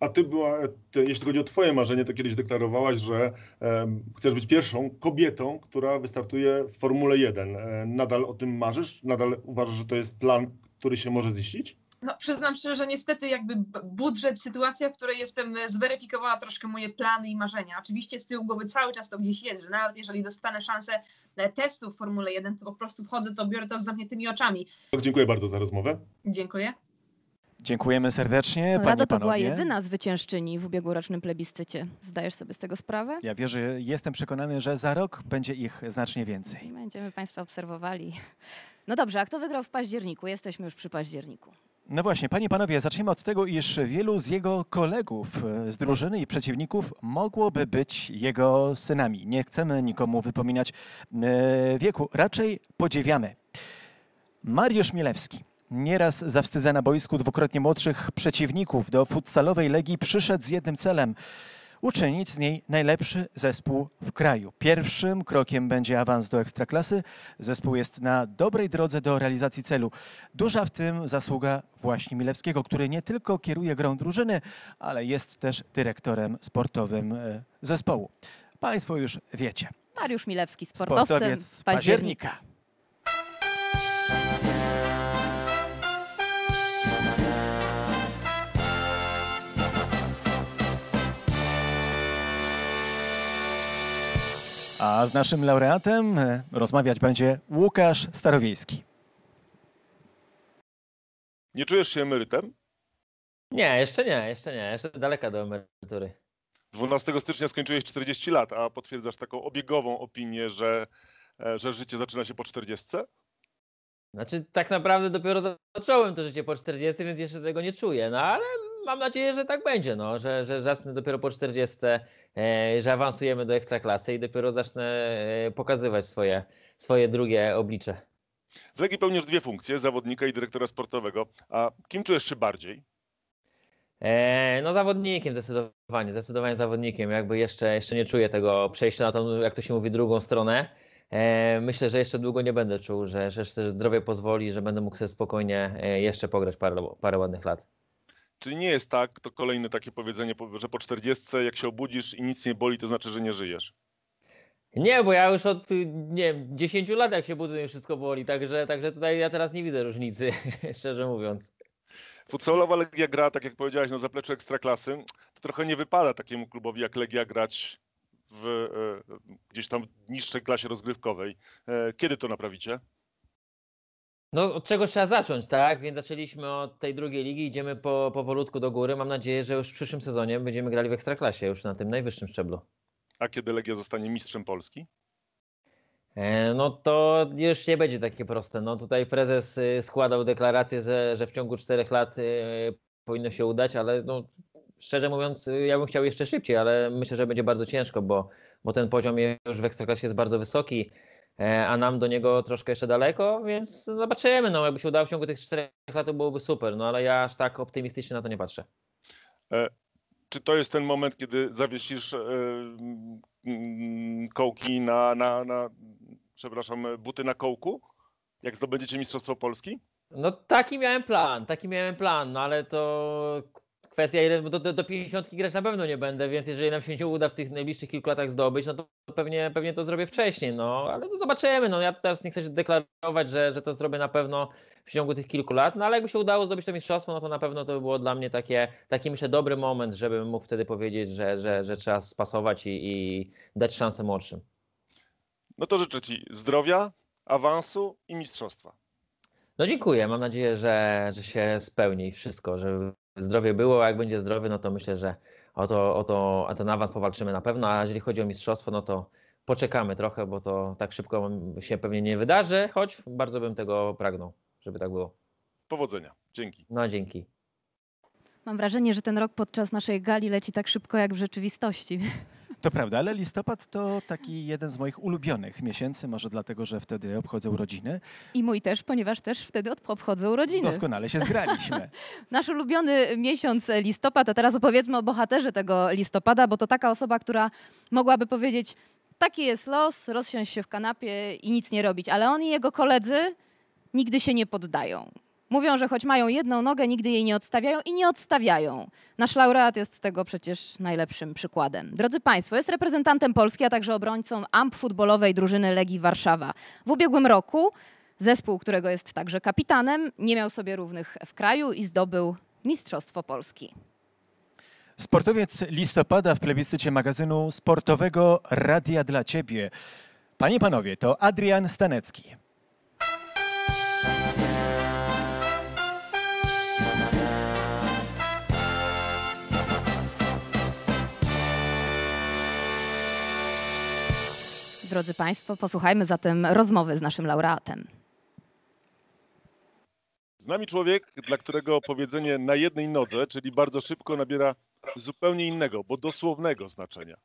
A ty była, ty, jeśli chodzi o twoje marzenie, to kiedyś deklarowałaś, że em, chcesz być pierwszą kobietą, która wystartuje w Formule 1. E, nadal o tym marzysz? Nadal uważasz, że to jest plan, który się może ziścić? No, przyznam szczerze, że niestety jakby budżet, sytuacja, w której jestem, e, zweryfikowała troszkę moje plany i marzenia. Oczywiście z tyłu głowy cały czas to gdzieś jest, że nawet jeżeli dostanę szansę e, testu w Formule 1, to po prostu wchodzę, to biorę to z zamkniętymi oczami. Dziękuję bardzo za rozmowę. Dziękuję. Dziękujemy serdecznie, panie Rado to panowie. była jedyna zwyciężczyni w ubiegłorocznym plebiscycie. Zdajesz sobie z tego sprawę? Ja wierzę, jestem przekonany, że za rok będzie ich znacznie więcej. Będziemy Państwa obserwowali. No dobrze, a kto wygrał w październiku? Jesteśmy już przy październiku. No właśnie, panie i panowie, zacznijmy od tego, iż wielu z jego kolegów e, z drużyny i przeciwników mogłoby być jego synami. Nie chcemy nikomu wypominać e, wieku, raczej podziwiamy. Mariusz Milewski. Nieraz zawstydza na boisku dwukrotnie młodszych przeciwników do futsalowej Legii przyszedł z jednym celem – uczynić z niej najlepszy zespół w kraju. Pierwszym krokiem będzie awans do Ekstraklasy. Zespół jest na dobrej drodze do realizacji celu. Duża w tym zasługa właśnie Milewskiego, który nie tylko kieruje grą drużyny, ale jest też dyrektorem sportowym e, zespołu. Państwo już wiecie. Mariusz Milewski, sportowcem Sportowiec października. A z naszym laureatem e, rozmawiać będzie Łukasz Starowiejski. Nie czujesz się emerytem? Nie, jeszcze nie, jeszcze nie, jeszcze daleka do emerytury. 12 stycznia skończyłeś 40 lat, a potwierdzasz taką obiegową opinię, że, e, że życie zaczyna się po 40? Znaczy, tak naprawdę dopiero zacząłem to życie po 40, więc jeszcze tego nie czuję, no ale mam nadzieję, że tak będzie, no, że, że zacznę dopiero po 40, e, że awansujemy do ekstraklasy i dopiero zacznę e, pokazywać swoje, swoje drugie oblicze. W Legii pełnisz dwie funkcje, zawodnika i dyrektora sportowego. A kim czujesz się bardziej? E, no zawodnikiem zdecydowanie, zdecydowanie zawodnikiem. Jakby jeszcze, jeszcze nie czuję tego przejścia na tą, jak to się mówi, drugą stronę. Myślę, że jeszcze długo nie będę czuł, że, że zdrowie pozwoli, że będę mógł sobie spokojnie jeszcze pograć parę, parę ładnych lat. Czyli nie jest tak, to kolejne takie powiedzenie, po- że po 40 jak się obudzisz i nic nie boli, to znaczy, że nie żyjesz. Nie, bo ja już od nie wiem, 10 lat jak się budzę, mnie wszystko boli, także, także tutaj ja teraz nie widzę różnicy, szczerze mówiąc. Futsalowa Legia gra, tak jak powiedziałeś, na zapleczu Ekstraklasy. To trochę nie wypada takiemu klubowi jak Legia grać w e, gdzieś tam niższej klasie rozgrywkowej. E, Kiedy to naprawicie? No, od czegoś trzeba zacząć, tak? Więc zaczęliśmy od tej drugiej ligi, idziemy po, powolutku do góry. Mam nadzieję, że już w przyszłym sezonie będziemy grali w Ekstraklasie, już na tym najwyższym szczeblu. A kiedy Legia zostanie mistrzem Polski? E, No to już nie będzie takie proste. No tutaj prezes y, składał deklarację, że, że w ciągu czterech lat y, powinno się udać, ale no, szczerze mówiąc, y, ja bym chciał jeszcze szybciej, ale myślę, że będzie bardzo ciężko, bo, bo ten poziom już w Ekstraklasie jest bardzo wysoki, a nam do niego troszkę jeszcze daleko, więc zobaczymy. No, jakby się udało w ciągu tych czterech lat, to byłoby super, no ale ja aż tak optymistycznie na to nie patrzę. E, czy to jest ten moment, kiedy zawiesisz e, mm, kołki na, na, na, przepraszam, buty na kołku, jak zdobędziecie Mistrzostwo Polski? No taki miałem plan, taki miałem plan, no ale to kwestia ile, bo do, do, do 50 grać na pewno nie będę, więc jeżeli nam się nie uda w tych najbliższych kilku latach zdobyć, no to pewnie, pewnie to zrobię wcześniej, no ale to zobaczymy, no ja teraz nie chcę się deklarować, że, że to zrobię na pewno w ciągu tych kilku lat, no ale jakby się udało zdobyć to mistrzostwo, no to na pewno to by było dla mnie takie, taki myślę dobry moment, żebym mógł wtedy powiedzieć, że, że, że trzeba spasować i, i dać szansę młodszym. No to życzę Ci zdrowia, awansu i mistrzostwa. No dziękuję. Mam nadzieję, że, że się spełni wszystko, żeby zdrowie było, a jak będzie zdrowie, no to myślę, że o, to, o, to, o ten awans powalczymy na pewno, a jeżeli chodzi o mistrzostwo, no to poczekamy trochę, bo to tak szybko się pewnie nie wydarzy, choć bardzo bym tego pragnął, żeby tak było. Powodzenia. Dzięki. No dzięki. Mam wrażenie, że ten rok podczas naszej gali leci tak szybko jak w rzeczywistości. To prawda, ale listopad to taki jeden z moich ulubionych miesięcy, może dlatego, że wtedy obchodzę urodziny. I mój też, ponieważ też wtedy obchodzę urodziny. Doskonale się zgraliśmy. Nasz ulubiony miesiąc listopad, a teraz opowiedzmy o bohaterze tego listopada, bo to taka osoba, która mogłaby powiedzieć, taki jest los, rozsiąść się w kanapie i nic nie robić, ale on i jego koledzy nigdy się nie poddają. Mówią, że choć mają jedną nogę, nigdy jej nie odstawiają i nie odstawiają. Nasz laureat jest tego przecież najlepszym przykładem. Drodzy Państwo, jest reprezentantem Polski, a także obrońcą amp futbolowej drużyny Legii Warszawa. W ubiegłym roku zespół, którego jest także kapitanem, nie miał sobie równych w kraju i zdobył Mistrzostwo Polski. Sportowiec listopada w plebiscycie magazynu sportowego Radia dla Ciebie. Panie i panowie, to Adrian Stanecki. Drodzy Państwo, posłuchajmy zatem rozmowy z naszym laureatem. Z nami człowiek, dla którego powiedzenie na jednej nodze, czyli bardzo szybko, nabiera zupełnie innego, bo dosłownego znaczenia.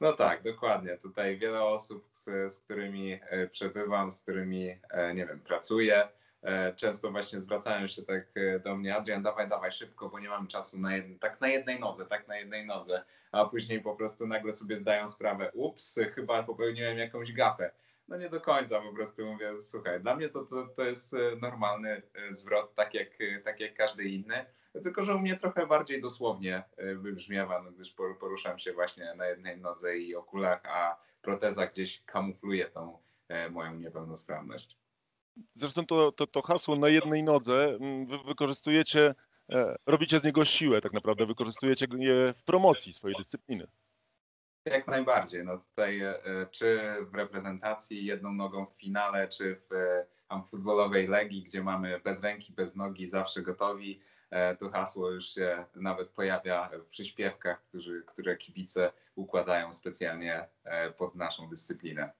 No tak, dokładnie. Tutaj wiele osób, z, z którymi e, przebywam, z którymi, e, nie wiem, pracuję, często właśnie zwracają się tak do mnie, Adrian, dawaj, dawaj szybko, bo nie mam czasu na jednej, tak na jednej nodze, tak na jednej nodze a później po prostu nagle sobie zdają sprawę, ups, chyba popełniłem jakąś gafę. No nie do końca, po prostu mówię, słuchaj, dla mnie to, to, to jest e, normalny e, zwrot, tak jak, e, tak jak każdy inny, tylko że u mnie trochę bardziej dosłownie wybrzmiewa, no, gdyż poruszam się właśnie na jednej nodze i okulach, a proteza gdzieś kamufluje tą moją niepełnosprawność. Zresztą to, to, to hasło na jednej nodze mm, wy wykorzystujecie E, robicie z niego siłę tak naprawdę, wykorzystujecie je w promocji swojej dyscypliny. Jak najbardziej. No tutaj e, czy w reprezentacji jedną nogą w finale, czy w tam, futbolowej legii, gdzie mamy bez ręki, bez nogi, zawsze gotowi. E, to hasło już się nawet pojawia w przyśpiewkach, którzy, które kibice układają specjalnie pod naszą dyscyplinę.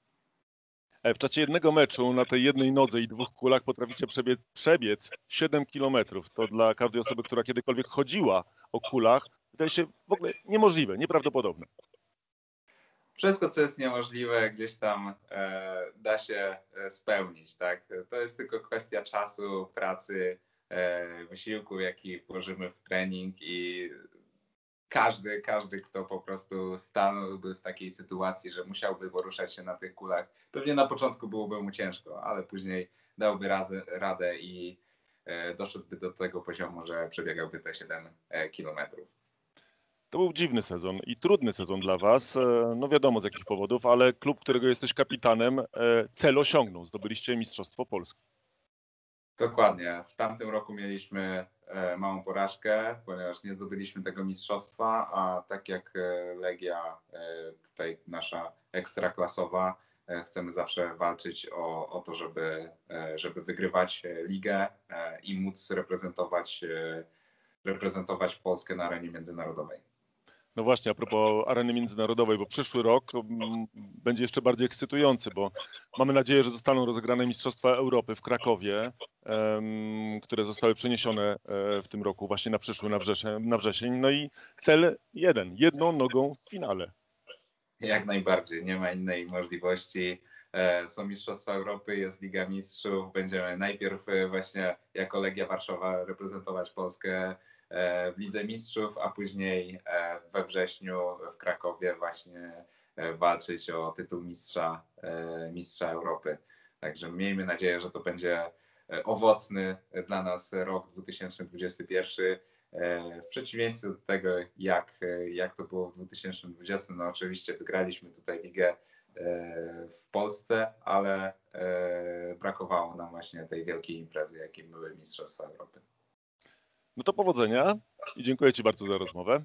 E, w czasie jednego meczu na tej jednej nodze i dwóch kulach potraficie przebiec, przebiec 7 kilometrów. To dla każdej osoby, która kiedykolwiek chodziła o kulach, wydaje się w ogóle niemożliwe, nieprawdopodobne. Wszystko, co jest niemożliwe, gdzieś tam e, da się e, spełnić. Tak? To jest tylko kwestia czasu, pracy, e, wysiłku, jaki włożymy w trening i każdy, każdy, kto po prostu stanąłby w takiej sytuacji, że musiałby poruszać się na tych kulach, pewnie na początku byłoby mu ciężko, ale później dałby razy, radę i e, doszedłby do tego poziomu, że przebiegałby te 7 e, kilometrów. To był dziwny sezon i trudny sezon dla Was. E, no wiadomo z jakich powodów, ale klub, którego jesteś kapitanem, e, cel osiągnął. Zdobyliście Mistrzostwo Polski. Dokładnie. W tamtym roku mieliśmy małą porażkę, ponieważ nie zdobyliśmy tego mistrzostwa, a tak jak e, Legia, e, tutaj nasza ekstraklasowa, chcemy zawsze walczyć o, o to, żeby, żeby wygrywać ligę i móc reprezentować, reprezentować Polskę na arenie międzynarodowej. No właśnie, a propos areny międzynarodowej, bo przyszły rok mm, będzie jeszcze bardziej ekscytujący, bo mamy nadzieję, że zostaną rozegrane Mistrzostwa Europy w Krakowie, które zostały przeniesione e, w tym roku właśnie na przyszły, na wrzesień. Na wrzesień. No i cel jeden, jedną nogą w finale. Jak najbardziej, nie ma innej możliwości. E, są Mistrzostwa Europy, jest Liga Mistrzów. Będziemy najpierw e, właśnie jako Legia Warszawa reprezentować Polskę w Lidze Mistrzów, a później we wrześniu w Krakowie właśnie walczyć o tytuł mistrza, mistrza Europy. Także miejmy nadzieję, że to będzie owocny dla nas rok 2021. W przeciwieństwie do tego, jak, jak to było w 2020, no oczywiście wygraliśmy tutaj ligę w Polsce, ale e, brakowało nam właśnie tej wielkiej imprezy, jakim były Mistrzostwa Europy. No to powodzenia i dziękuję Ci bardzo za rozmowę.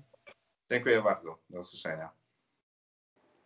Dziękuję bardzo. Do usłyszenia.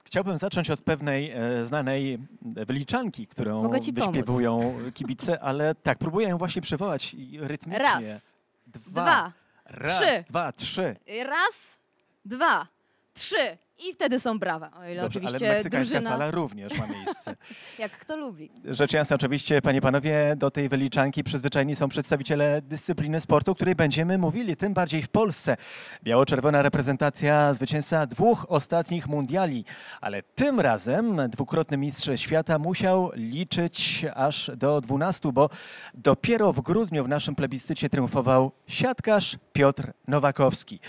Chciałbym zacząć od pewnej e, znanej wyliczanki, którą wyśpiewują pomóc. kibice, ale tak, próbuję ją właśnie przywołać rytmicznie. Raz, dwa, dwa raz, trzy. dwa, trzy. Raz, dwa, trzy. I wtedy są brawa. O ile Dobrze, oczywiście ale meksykańska drużyna... fala również ma miejsce. Jak kto lubi. Rzecz jasna, oczywiście, panie panowie, do tej wyliczanki przyzwyczajeni są przedstawiciele dyscypliny sportu, o której będziemy mówili, tym bardziej w Polsce. Biało-czerwona reprezentacja zwycięzca dwóch ostatnich mundiali, ale tym razem dwukrotny mistrz świata musiał liczyć aż do 12, bo dopiero w grudniu w naszym plebiscycie triumfował siatkarz Piotr Nowakowski.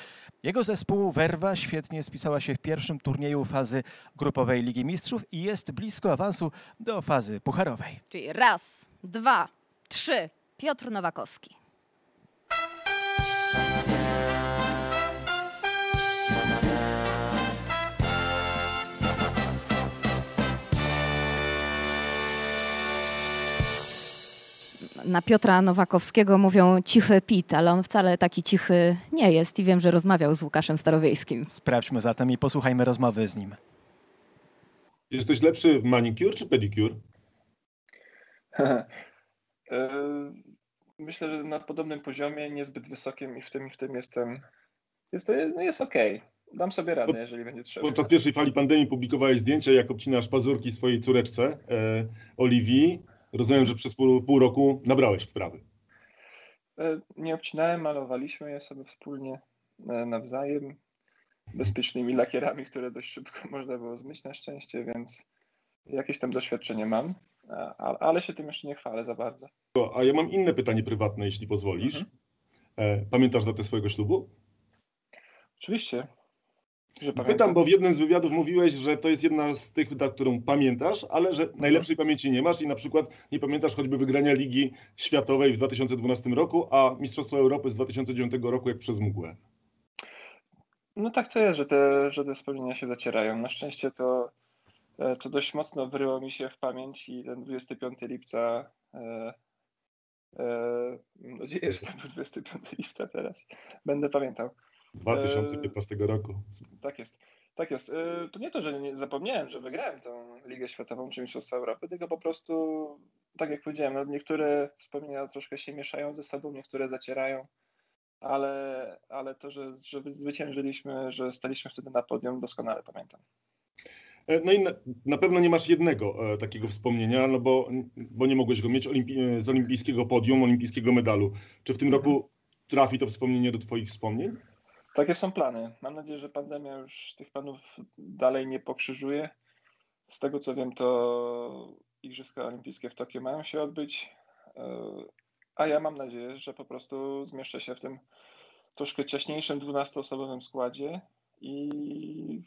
Jego zespół Werwa świetnie spisała się w pierwszym turnieju fazy grupowej Ligi Mistrzów i jest blisko awansu do fazy pucharowej. Czyli raz, dwa, trzy. Piotr Nowakowski. Na Piotra Nowakowskiego mówią cichy Pit, ale on wcale taki cichy nie jest i wiem, że rozmawiał z Łukaszem Starowiejskim. Sprawdźmy zatem i posłuchajmy rozmowy z nim. Jesteś lepszy w manicure czy pedicure? Myślę, że na podobnym poziomie, niezbyt wysokim i w tym i w tym jestem, jest, no jest okej. Okay. Dam sobie radę, jeżeli będzie trzeba. Podczas pierwszej fali pandemii publikowałeś zdjęcie, jak obcinasz pazurki swojej córeczce, e, Oliwii. Rozumiem, że przez pół, pół roku nabrałeś wprawy. E, nie obcinałem, malowaliśmy je sobie wspólnie e, nawzajem bezpiecznymi lakierami, które dość szybko można było zmyć na szczęście, więc jakieś tam doświadczenie mam, ale się tym jeszcze nie chwalę za bardzo. A ja mam inne pytanie prywatne, jeśli pozwolisz. Mhm. E, pamiętasz datę swojego ślubu? Oczywiście. Pytam, bo w jednym z wywiadów mówiłeś, że to jest jedna z tych dat, którą pamiętasz, ale że najlepszej pamięci nie masz i na przykład nie pamiętasz choćby wygrania Ligi Światowej w 2012 roku, a Mistrzostwa Europy z 2009 roku jak przez mgłę. No tak to jest, że te, że te wspomnienia się zacierają. Na szczęście to, e, to dość mocno wryło mi się w pamięć i ten 25 lipca e, e, mam nadzieję, że to był 25 lipca teraz. Będę pamiętał. 2015 roku. Tak jest. Tak jest. Y, to nie to, że nie zapomniałem, że wygrałem tą Ligę Światową czy Mistrzostwa Europy, tylko po prostu, tak jak powiedziałem, no niektóre wspomnienia troszkę się mieszają ze sobą, niektóre zacierają, ale, ale to, że, że zwyciężyliśmy, że staliśmy wtedy na podium, doskonale pamiętam. E, no i na, na, pewno nie masz jednego e, takiego wspomnienia, no bo, bo nie mogłeś go mieć olimpi- z olimpijskiego podium, olimpijskiego medalu. Czy w tym mhm. roku trafi to wspomnienie do Twoich wspomnień? Takie są plany. Mam nadzieję, że pandemia już tych planów dalej nie pokrzyżuje. Z tego co wiem, to Igrzyska Olimpijskie w Tokio mają się odbyć, e, a ja mam nadzieję, że po prostu zmieszczę się w tym troszkę ciaśniejszym 12-osobowym składzie i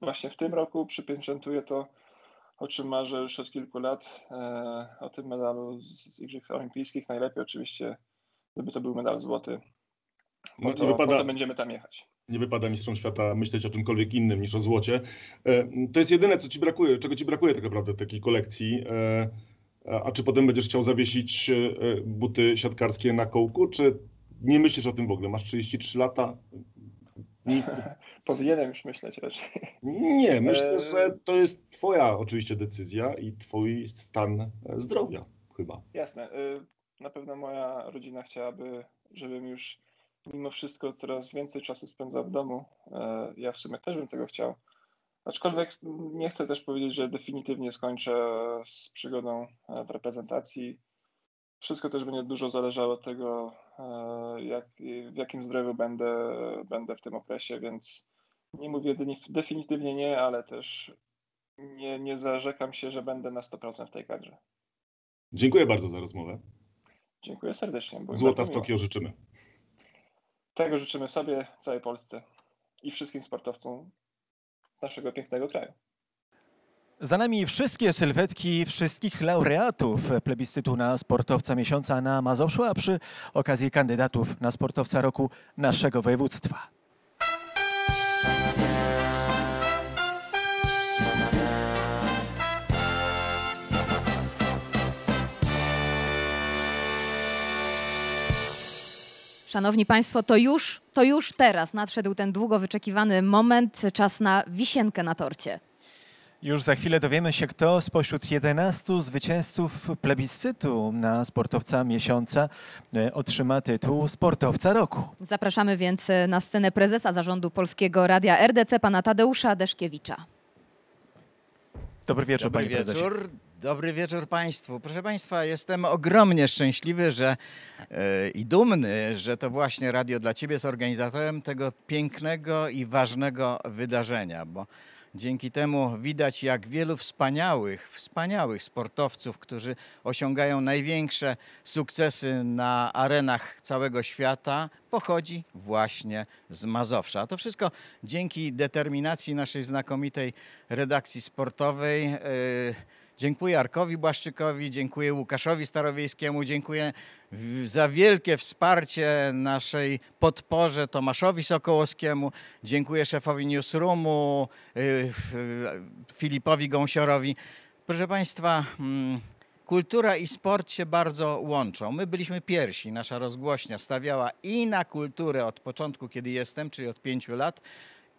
właśnie w tym roku przypieczętuję to, o czym marzę już od kilku lat, e, o tym medalu z Igrzysk Olimpijskich. Najlepiej oczywiście, gdyby to był medal złoty no, to, nie wypada, będziemy tam jechać. Nie wypada mistrzom świata myśleć o czymkolwiek innym niż o złocie. E, to jest jedyne, co ci brakuje, czego ci brakuje tak naprawdę takiej kolekcji. E, a czy potem będziesz chciał zawiesić e, buty siatkarskie na kołku, czy nie myślisz o tym w ogóle? Masz 33 lata? Powinienem już myśleć raczej. Nie, myślę, że to jest twoja oczywiście decyzja i twój stan zdrowia chyba. Jasne. Na pewno moja rodzina chciałaby, żebym już mimo wszystko coraz więcej czasu spędza w domu. E, ja w sumie też bym tego chciał. Aczkolwiek nie chcę też powiedzieć, że definitywnie skończę z przygodą e, w reprezentacji. Wszystko też będzie dużo zależało od tego, e, jak, w jakim zdrowiu będę, będę w tym okresie, więc Nie mówię defini- definitywnie nie, ale też nie, nie zarzekam się, że będę na 100% w tej kadrze. Dziękuję bardzo za rozmowę. Dziękuję serdecznie. Złota w. Tokio życzymy. Tego życzymy sobie, całej Polsce i wszystkim sportowcom naszego pięknego kraju. Za nami wszystkie sylwetki wszystkich laureatów plebiscytu na sportowca miesiąca na Mazowszu, a przy okazji kandydatów na sportowca roku naszego województwa. Szanowni Państwo, to już, to już teraz nadszedł ten długo wyczekiwany moment, czas na wisienkę na torcie. Już za chwilę dowiemy się, kto spośród 11 zwycięzców plebiscytu na sportowca miesiąca e, otrzyma tytuł sportowca roku. Zapraszamy więc e, na scenę prezesa zarządu Polskiego Radia RDC, pana Tadeusza Deszkiewicza. Dobry wieczór, Dobry panie prezesie. Dobry wieczór Państwu. Proszę Państwa, jestem ogromnie szczęśliwy że, e, i dumny, że to właśnie Radio dla Ciebie jest organizatorem tego pięknego i ważnego wydarzenia, bo dzięki temu widać, jak wielu wspaniałych, wspaniałych sportowców, którzy osiągają największe sukcesy na arenach całego świata, pochodzi właśnie z Mazowsza. A to wszystko dzięki determinacji naszej znakomitej redakcji sportowej. Yy, Dziękuję Arkowi Błaszczykowi, dziękuję Łukaszowi Starowiejskiemu, dziękuję za wielkie wsparcie naszej podporze Tomaszowi Sokołowskiemu, dziękuję szefowi Newsroomu, y, y, Filipowi Gąsiorowi. Proszę Państwa, mm, kultura i sport się bardzo łączą. My byliśmy pierwsi, nasza rozgłośnia stawiała i na kulturę od początku, kiedy jestem, czyli od pięciu lat,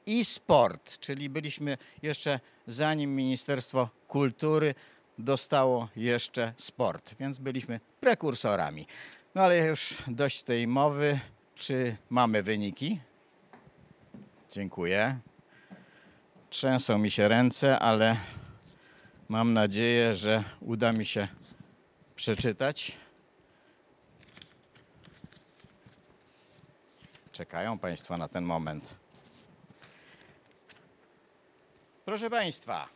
i sport, czyli byliśmy jeszcze zanim Ministerstwo Kultury dostało jeszcze sport, więc byliśmy prekursorami. No ale już dość tej mowy. Czy mamy wyniki? Dziękuję. Trzęsą mi się ręce, ale mam nadzieję, że uda mi się przeczytać. Czekają Państwo na ten moment. Proszę Państwa,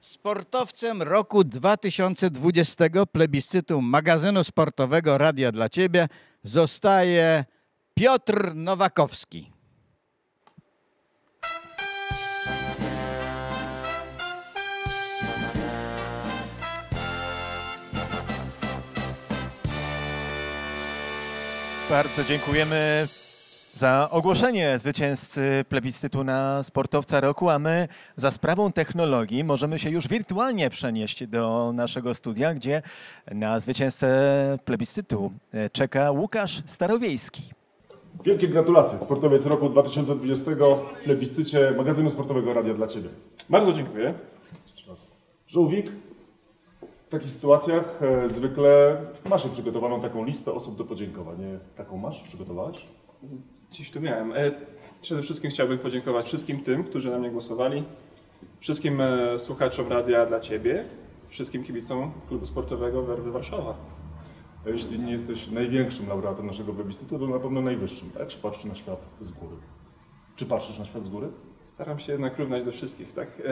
sportowcem roku 2020 plebiscytu magazynu sportowego Radia dla Ciebie zostaje Piotr Nowakowski. Bardzo dziękujemy za ogłoszenie zwycięzcy plebiscytu na sportowca roku, a my za sprawą technologii możemy się już wirtualnie przenieść do naszego studia, gdzie na zwycięzcę plebiscytu e, czeka Łukasz Starowiejski. Wielkie gratulacje. Sportowiec roku 2020 w plebiscycie magazynu sportowego Radia dla Ciebie. Bardzo dziękuję. Żółwik, w takich sytuacjach e, zwykle masz przygotowaną taką listę osób do podziękowań. Nie? Taką masz? Przygotowałeś? Dziś tu miałem. E, Przede wszystkim chciałbym podziękować wszystkim tym, którzy na mnie głosowali, wszystkim e, słuchaczom Radia dla Ciebie, wszystkim kibicom klubu sportowego Werwy Warszawa. A jeśli nie jesteś największym laureatem naszego plebiscytu, to na pewno najwyższym. Jak się patrzy na świat z góry? Czy patrzysz na świat z góry? Staram się jednak równać do wszystkich, tak? E,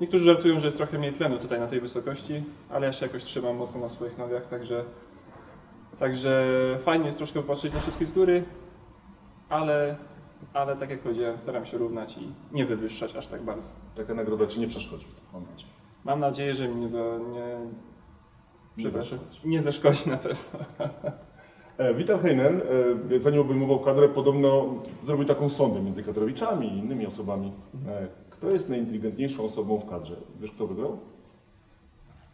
Niektórzy żartują, że jest trochę mniej tlenu tutaj na tej wysokości, ale ja się jakoś trzymam mocno na swoich nogach, także, także fajnie jest troszkę patrzeć na wszystkich z góry, ale, ale tak jak powiedziałem, staram się równać i nie wywyższać aż tak bardzo. Taka nagroda Ci nie przeszkodzi w tym momencie. Mam nadzieję, że mi nie, za, nie, Nie zaszkodzi. nie zaszkodzi na pewno. E, Witam Heinen, e, zanim obejmował kadrę, podobno zrobił taką sondę między kadrowiczami i innymi osobami. E, Kto jest najinteligentniejszą osobą w kadrze? Wiesz, kto wygrał?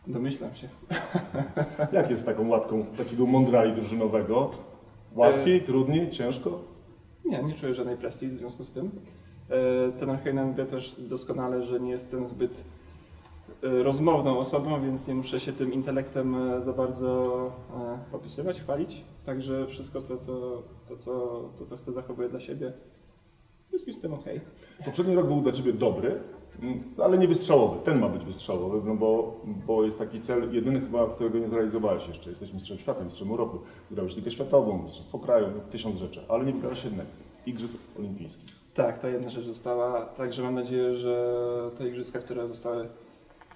Domyślam się. Jak jest z taką łatką takiego mądrali drużynowego? Łatwiej, trudniej, ciężko? Nie, nie czuję żadnej presji w związku z tym. E, Ten Heinen wie też doskonale, że nie jestem zbyt e, rozmowną osobą, więc nie muszę się tym intelektem e, za bardzo opisywać, chwalić. Także wszystko to, co, to, co, to, co chcę, zachowuję dla siebie. Jest mi z tym okej. Poprzedni rok był dla Ciebie dobry, ale nie wystrzałowy. Ten ma być wystrzałowy, no bo, bo jest taki cel, jedyny chyba, którego nie zrealizowałeś jeszcze. Jesteś mistrzem świata, mistrzem Europy. Wygrałeś Ligę Światową, Mistrzostwo Kraju, tysiąc rzeczy, ale nie wygrałeś jednego. Igrzysk Olimpijskich. Tak, ta jedna rzecz została. Także mam nadzieję, że te igrzyska, które zostały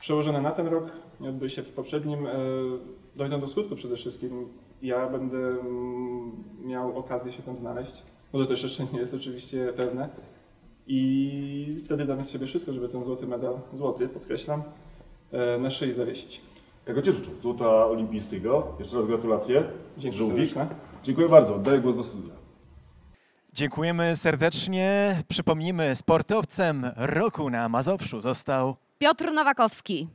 przełożone na ten rok, nie odbyły się w poprzednim, e, dojdą do skutku przede wszystkim. Ja będę mm, miał okazję się tam znaleźć, bo to też jeszcze nie jest oczywiście pewne. I wtedy damy z siebie wszystko, żeby ten złoty medal, złoty podkreślam, e, na szyi zawiesić. Tego Cię życzę. Złota olimpijskiego. Jeszcze raz gratulacje. Dzięki Żółwik. Dziękuję bardzo. Oddaję głos do studia. Dziękujemy serdecznie. Przypomnijmy, sportowcem roku na Mazowszu został Piotr Nowakowski.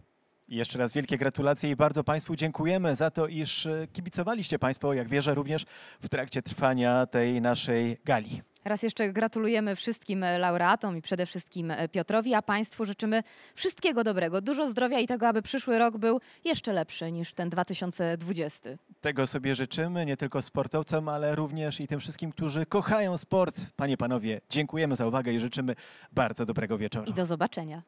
Jeszcze raz wielkie gratulacje i bardzo Państwu dziękujemy za to, iż kibicowaliście Państwo, jak wierzę, również w trakcie trwania tej naszej gali. Raz jeszcze gratulujemy wszystkim laureatom i przede wszystkim e, Piotrowi, a Państwu życzymy wszystkiego dobrego, dużo zdrowia i tego, aby przyszły rok był jeszcze lepszy niż ten 2020. Tego sobie życzymy, nie tylko sportowcom, ale również i tym wszystkim, którzy kochają sport. Panie, panowie, dziękujemy za uwagę i życzymy bardzo dobrego wieczoru. I do zobaczenia.